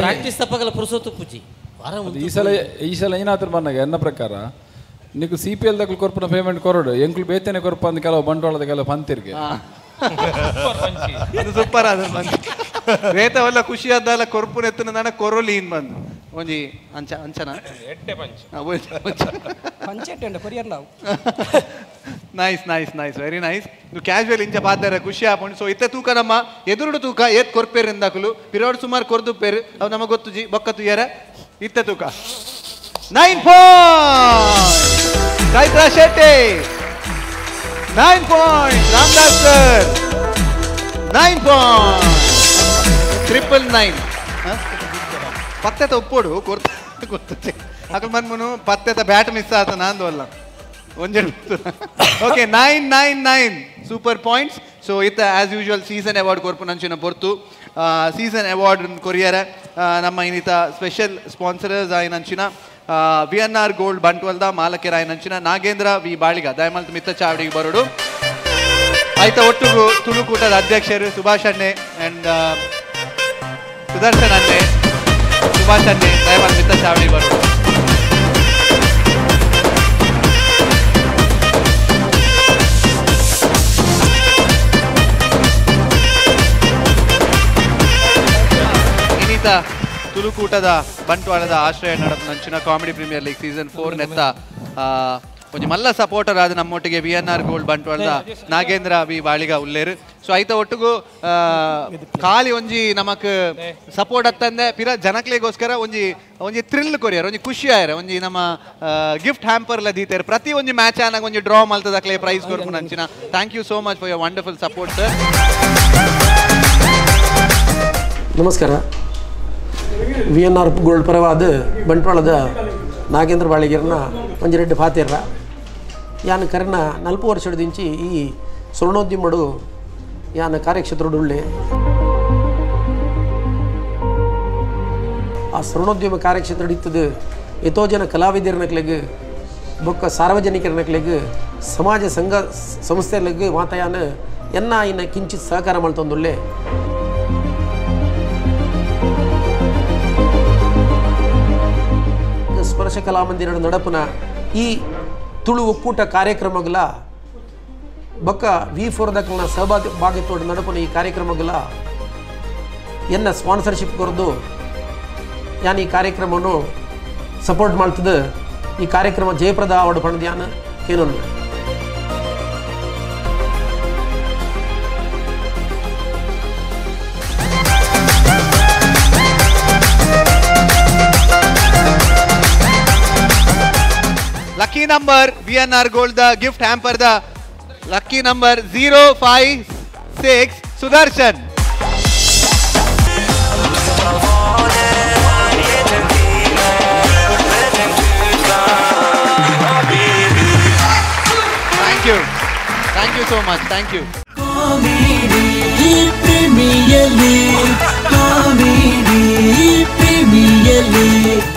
J: ಪ್ರಾಕ್ಟೀಸ್ ತಪ್ಪಗಲ ಪುರುಸೋತು ಪೂಜಿ
H: ಈ ಸಲ ಈ ಸಲ ಏನಾದ್ರು ಬಂದಾಗ ಎನ್ನ ಪ್ರಕಾರ? నీకు ಸಿ ಪಿ ಎಲ್ ದಾಗ ಕೊರ್ಪುನ ಪೇಮೆಂಟ್ ಕೊರಡು. ಎಂಕ್ಲು ಬೇತೇನೆ ಕೊರ್ಪ ಅಂದ್ ಕೆಲವು ಬಂಡವಾಳದ ಕೆಲವು ಪಂತಿರ್ಗೆ.
A: ಅದು ಸೂಪರ್ ಅದ ಬಂದು ರೇತವಲ್ಲ ಖುಷಿ ಆದಲ್ಲ ಕೊರ್ಪುನ ಎತ್ತನ ನಾನ ಕೊರೋಲಿ ಇನ್ ಬಂದು. ಒಂಜಿ ಅಂಚ ಅಂಚನ?
C: ಎಟ್ಟೆ ಪಂಚ.
D: ಪಂಚಾಯತ್ ಕೊರಿಯರ್ ನಾವು
A: nice nice nice very nice ನೀವು ಕ್ಯಾಶುವಲ್ ಇಂಚ ಪಾದಾರ ಖುಷಿ ಆಪುಂಡು ಸೊ ಇತ್ತೆ ತೂಕ ನಮ್ಮ ಎದುರುಡು ತೂಕ ಏತ್ ಕೊರ್ಪೇರ್ ಎಂದಾಕಲು ಪಿರೋಡ್ ಸುಮಾರು ಕೊರ್ದು ಪೇರು ಅವು ನಮಗೆ ಗೊತ್ತು ಜಿ ಬೊಕ್ಕ ತುಯ್ಯರ? ಇತ್ತೆ ತೂಕ. Nine point Chaitra Shetty nine point Ramdas sir nine point triple nine ಪತ್ತೆತ ಒಪ್ಪೋಡು, ಕೊರ್ತ [laughs] ಗೊತ್ತದೆ ಅಕಲ್ ಮನ್ಮುನು ಪತ್ತೆತ ಬ್ಯಾಟ್ ಮಿಸ್ ಆತ, ನಾಂದು ಅಲ್ಲ. ಒಂಜೆಡ್ okay nine nine nine super points so ಇತ್ತ ಆಸ್ ಯೂಶುವಲ್ ಸೀಸನ್ ಅವಾರ್ಡ್ ಕೊರ್ಪು ನಂಚಿನ ಪೊರ್ತು. ಸೀಸನ್ ಅವಾರ್ಡ್ ಕೊರಿಯರ ನಮ್ಮ ಇನ್ನಿತ ಸ್ಪೆಷಲ್ ಸ್ಪಾನ್ಸರರ್ಸ್ ಆಯ್ನಂಚಿನ ವಿ ಎನ್ ಆರ್ ಗೋಲ್ಡ್ ಬಂಟ್ವಲ್ದ ನಂಚಿನ ನಾಗೇಂದ್ರ, ವಿ ಬಾಳಿಗ, ದಯಮಲ್ತ್ ಮಿತ್ತ ಚಾವಡಿಗೆ ಬರೋಡು. ಆಯ್ತ, ಒಟ್ಟು ತುಳುಕೂಟದ ಅಧ್ಯಕ್ಷರು ಸುಭಾಷ್ ಅಣ್ಣೆ ಅಂಡ್ ಸುದರ್ಶನ್ ಅಣ್ಣೆ, ಸುಭಾಷ್ ಅಣ್ಣೆ, ದಯಮಲ್ತ್ ಮಿತ್ತ ಚಾವಡಿಗೆ ಬರೋಡು. ತುಳುಕೂಟದ ಬಂಟ್ವಾಳದ ಆಶ್ರಯ ನಡ ನಂಚಿನ comedy premier league season four ನೆತ್ತ ಆ, ಒಂಜಿ ಮಲ್ಲ ಸಪೋರ್ಟರ್ ಆದ ನಮ್ಮೊಟ್ಟಿಗೆ ಬಿ ಎನ್ ಆರ್ ಗೋಲ್ಡ್ ಬಂಟ್ವಾಳದ ನಾಗೇಂದ್ರ ವಿ ಬಾಳಿಗ ಉಲ್ಲೇರು ಸೊ ಐತ ಒಟ್ಟಿಗೂ ಖಾಲಿ ಒಂಜಿ ನಮಕ್ ಸಪೋರ್ಟ್ ಅತ್ತಂದೆ ಪಿರ ಜನಕ್ಲೆಗೋಸ್ಕರ ಒಂಜಿ ಒಂಜಿ ಥ್ರಿಲ್ ಕೊರಿಯರ್ ಒಂಜಿ ಖುಷಿ ಆಯ್ರ ಒಂಜಿ ನಮ್ಮ ಗಿಫ್ಟ್ ಹ್ಯಾಂಪರ್ ಲ ದೀತೆರ್. ಪ್ರತಿ ಒಂಜಿ ಮ್ಯಾಚ್ ಆನಾಗ ಒಂಜಿ ಡ್ರಾ ಮಲ್ತದಕ್ಲೆ ಪ್ರೈಸ್ ಕೊರ್ಪು ನಂಚಿನ. Thank you so much for your wonderful support sir
K: ನಮಸ್ಕಾರ. ವಿ ಎನ್ ಆರ್ ಗೋಲ್ಡ್ ಪರವಾದ ಬಂಟ್ವಾಳದ ನಾಗೇಂದ್ರ ಬಾಳಿಗೆರ್ನ ಒಂಜೆರಡು ಫಾತಿರ್ರ. ಯಾನ ಕರ್ನ ನಲ್ಪು ವರ್ಷದಿಂಚಿ ಈ ಸ್ವರ್ಣೋದ್ಯಮಡು ಯಾನ ಕಾರ್ಯಕ್ಷೇತ್ರಡು ಉಳ್ಳೆ. ಆ ಸ್ವರ್ಣೋದ್ಯಮ ಕಾರ್ಯಕ್ಷೇತ್ರ ಇತ್ತದು ಎಷ್ಟೋ ಜನ ಕಲಾವಿದರನಕ್ಲೆಗ್ ಬೊಕ್ಕ ಸಾರ್ವಜನಿಕರನಕ್ಲೆಗ್ ಸಮಾಜ ಸಂಘ ಸಂಸ್ಥೆಗಳಿಗೆ ಮಾತಾಯಾನ ಎನ್ನ ಇನ್ನ ಕಿಂಚಿತ್ ಸಹಕಾರ ಮಾಡ್ತಂದುಳ್ಳೆ. ಸ್ಪರ್ಶ ಕಲಾಮಂದಿರ ನಡಪನ ಈ ತುಳು ಒಕ್ಕೂಟ ಕಾರ್ಯಕ್ರಮಗಳ ಬಕ್ಕ ವಿ ಫೋರ್ ಫೋರ್ದಕ್ನ ಸಹಭಾಗಿ ಭಾಗಿತ್ವದ ನಡಪನ ಈ ಕಾರ್ಯಕ್ರಮಗಳ ಎನ್ನ ಸ್ಪಾನ್ಸರ್ಶಿಪ್ ಕೊರದು ಯಾನ್ ಈ ಕಾರ್ಯಕ್ರಮವನ್ನು ಸಪೋರ್ಟ್ ಮಾಡ್ತದೆ. ಈ ಕಾರ್ಯಕ್ರಮ ಜಯಪ್ರದ ಅವಡು ಪಣದ್ಯಾನ ಏನೋ
A: lucky number V N R gold the gift hamper the lucky number zero five six Sudarshan thank you thank you so much thank you
L: Premier League, Comedy Premier League.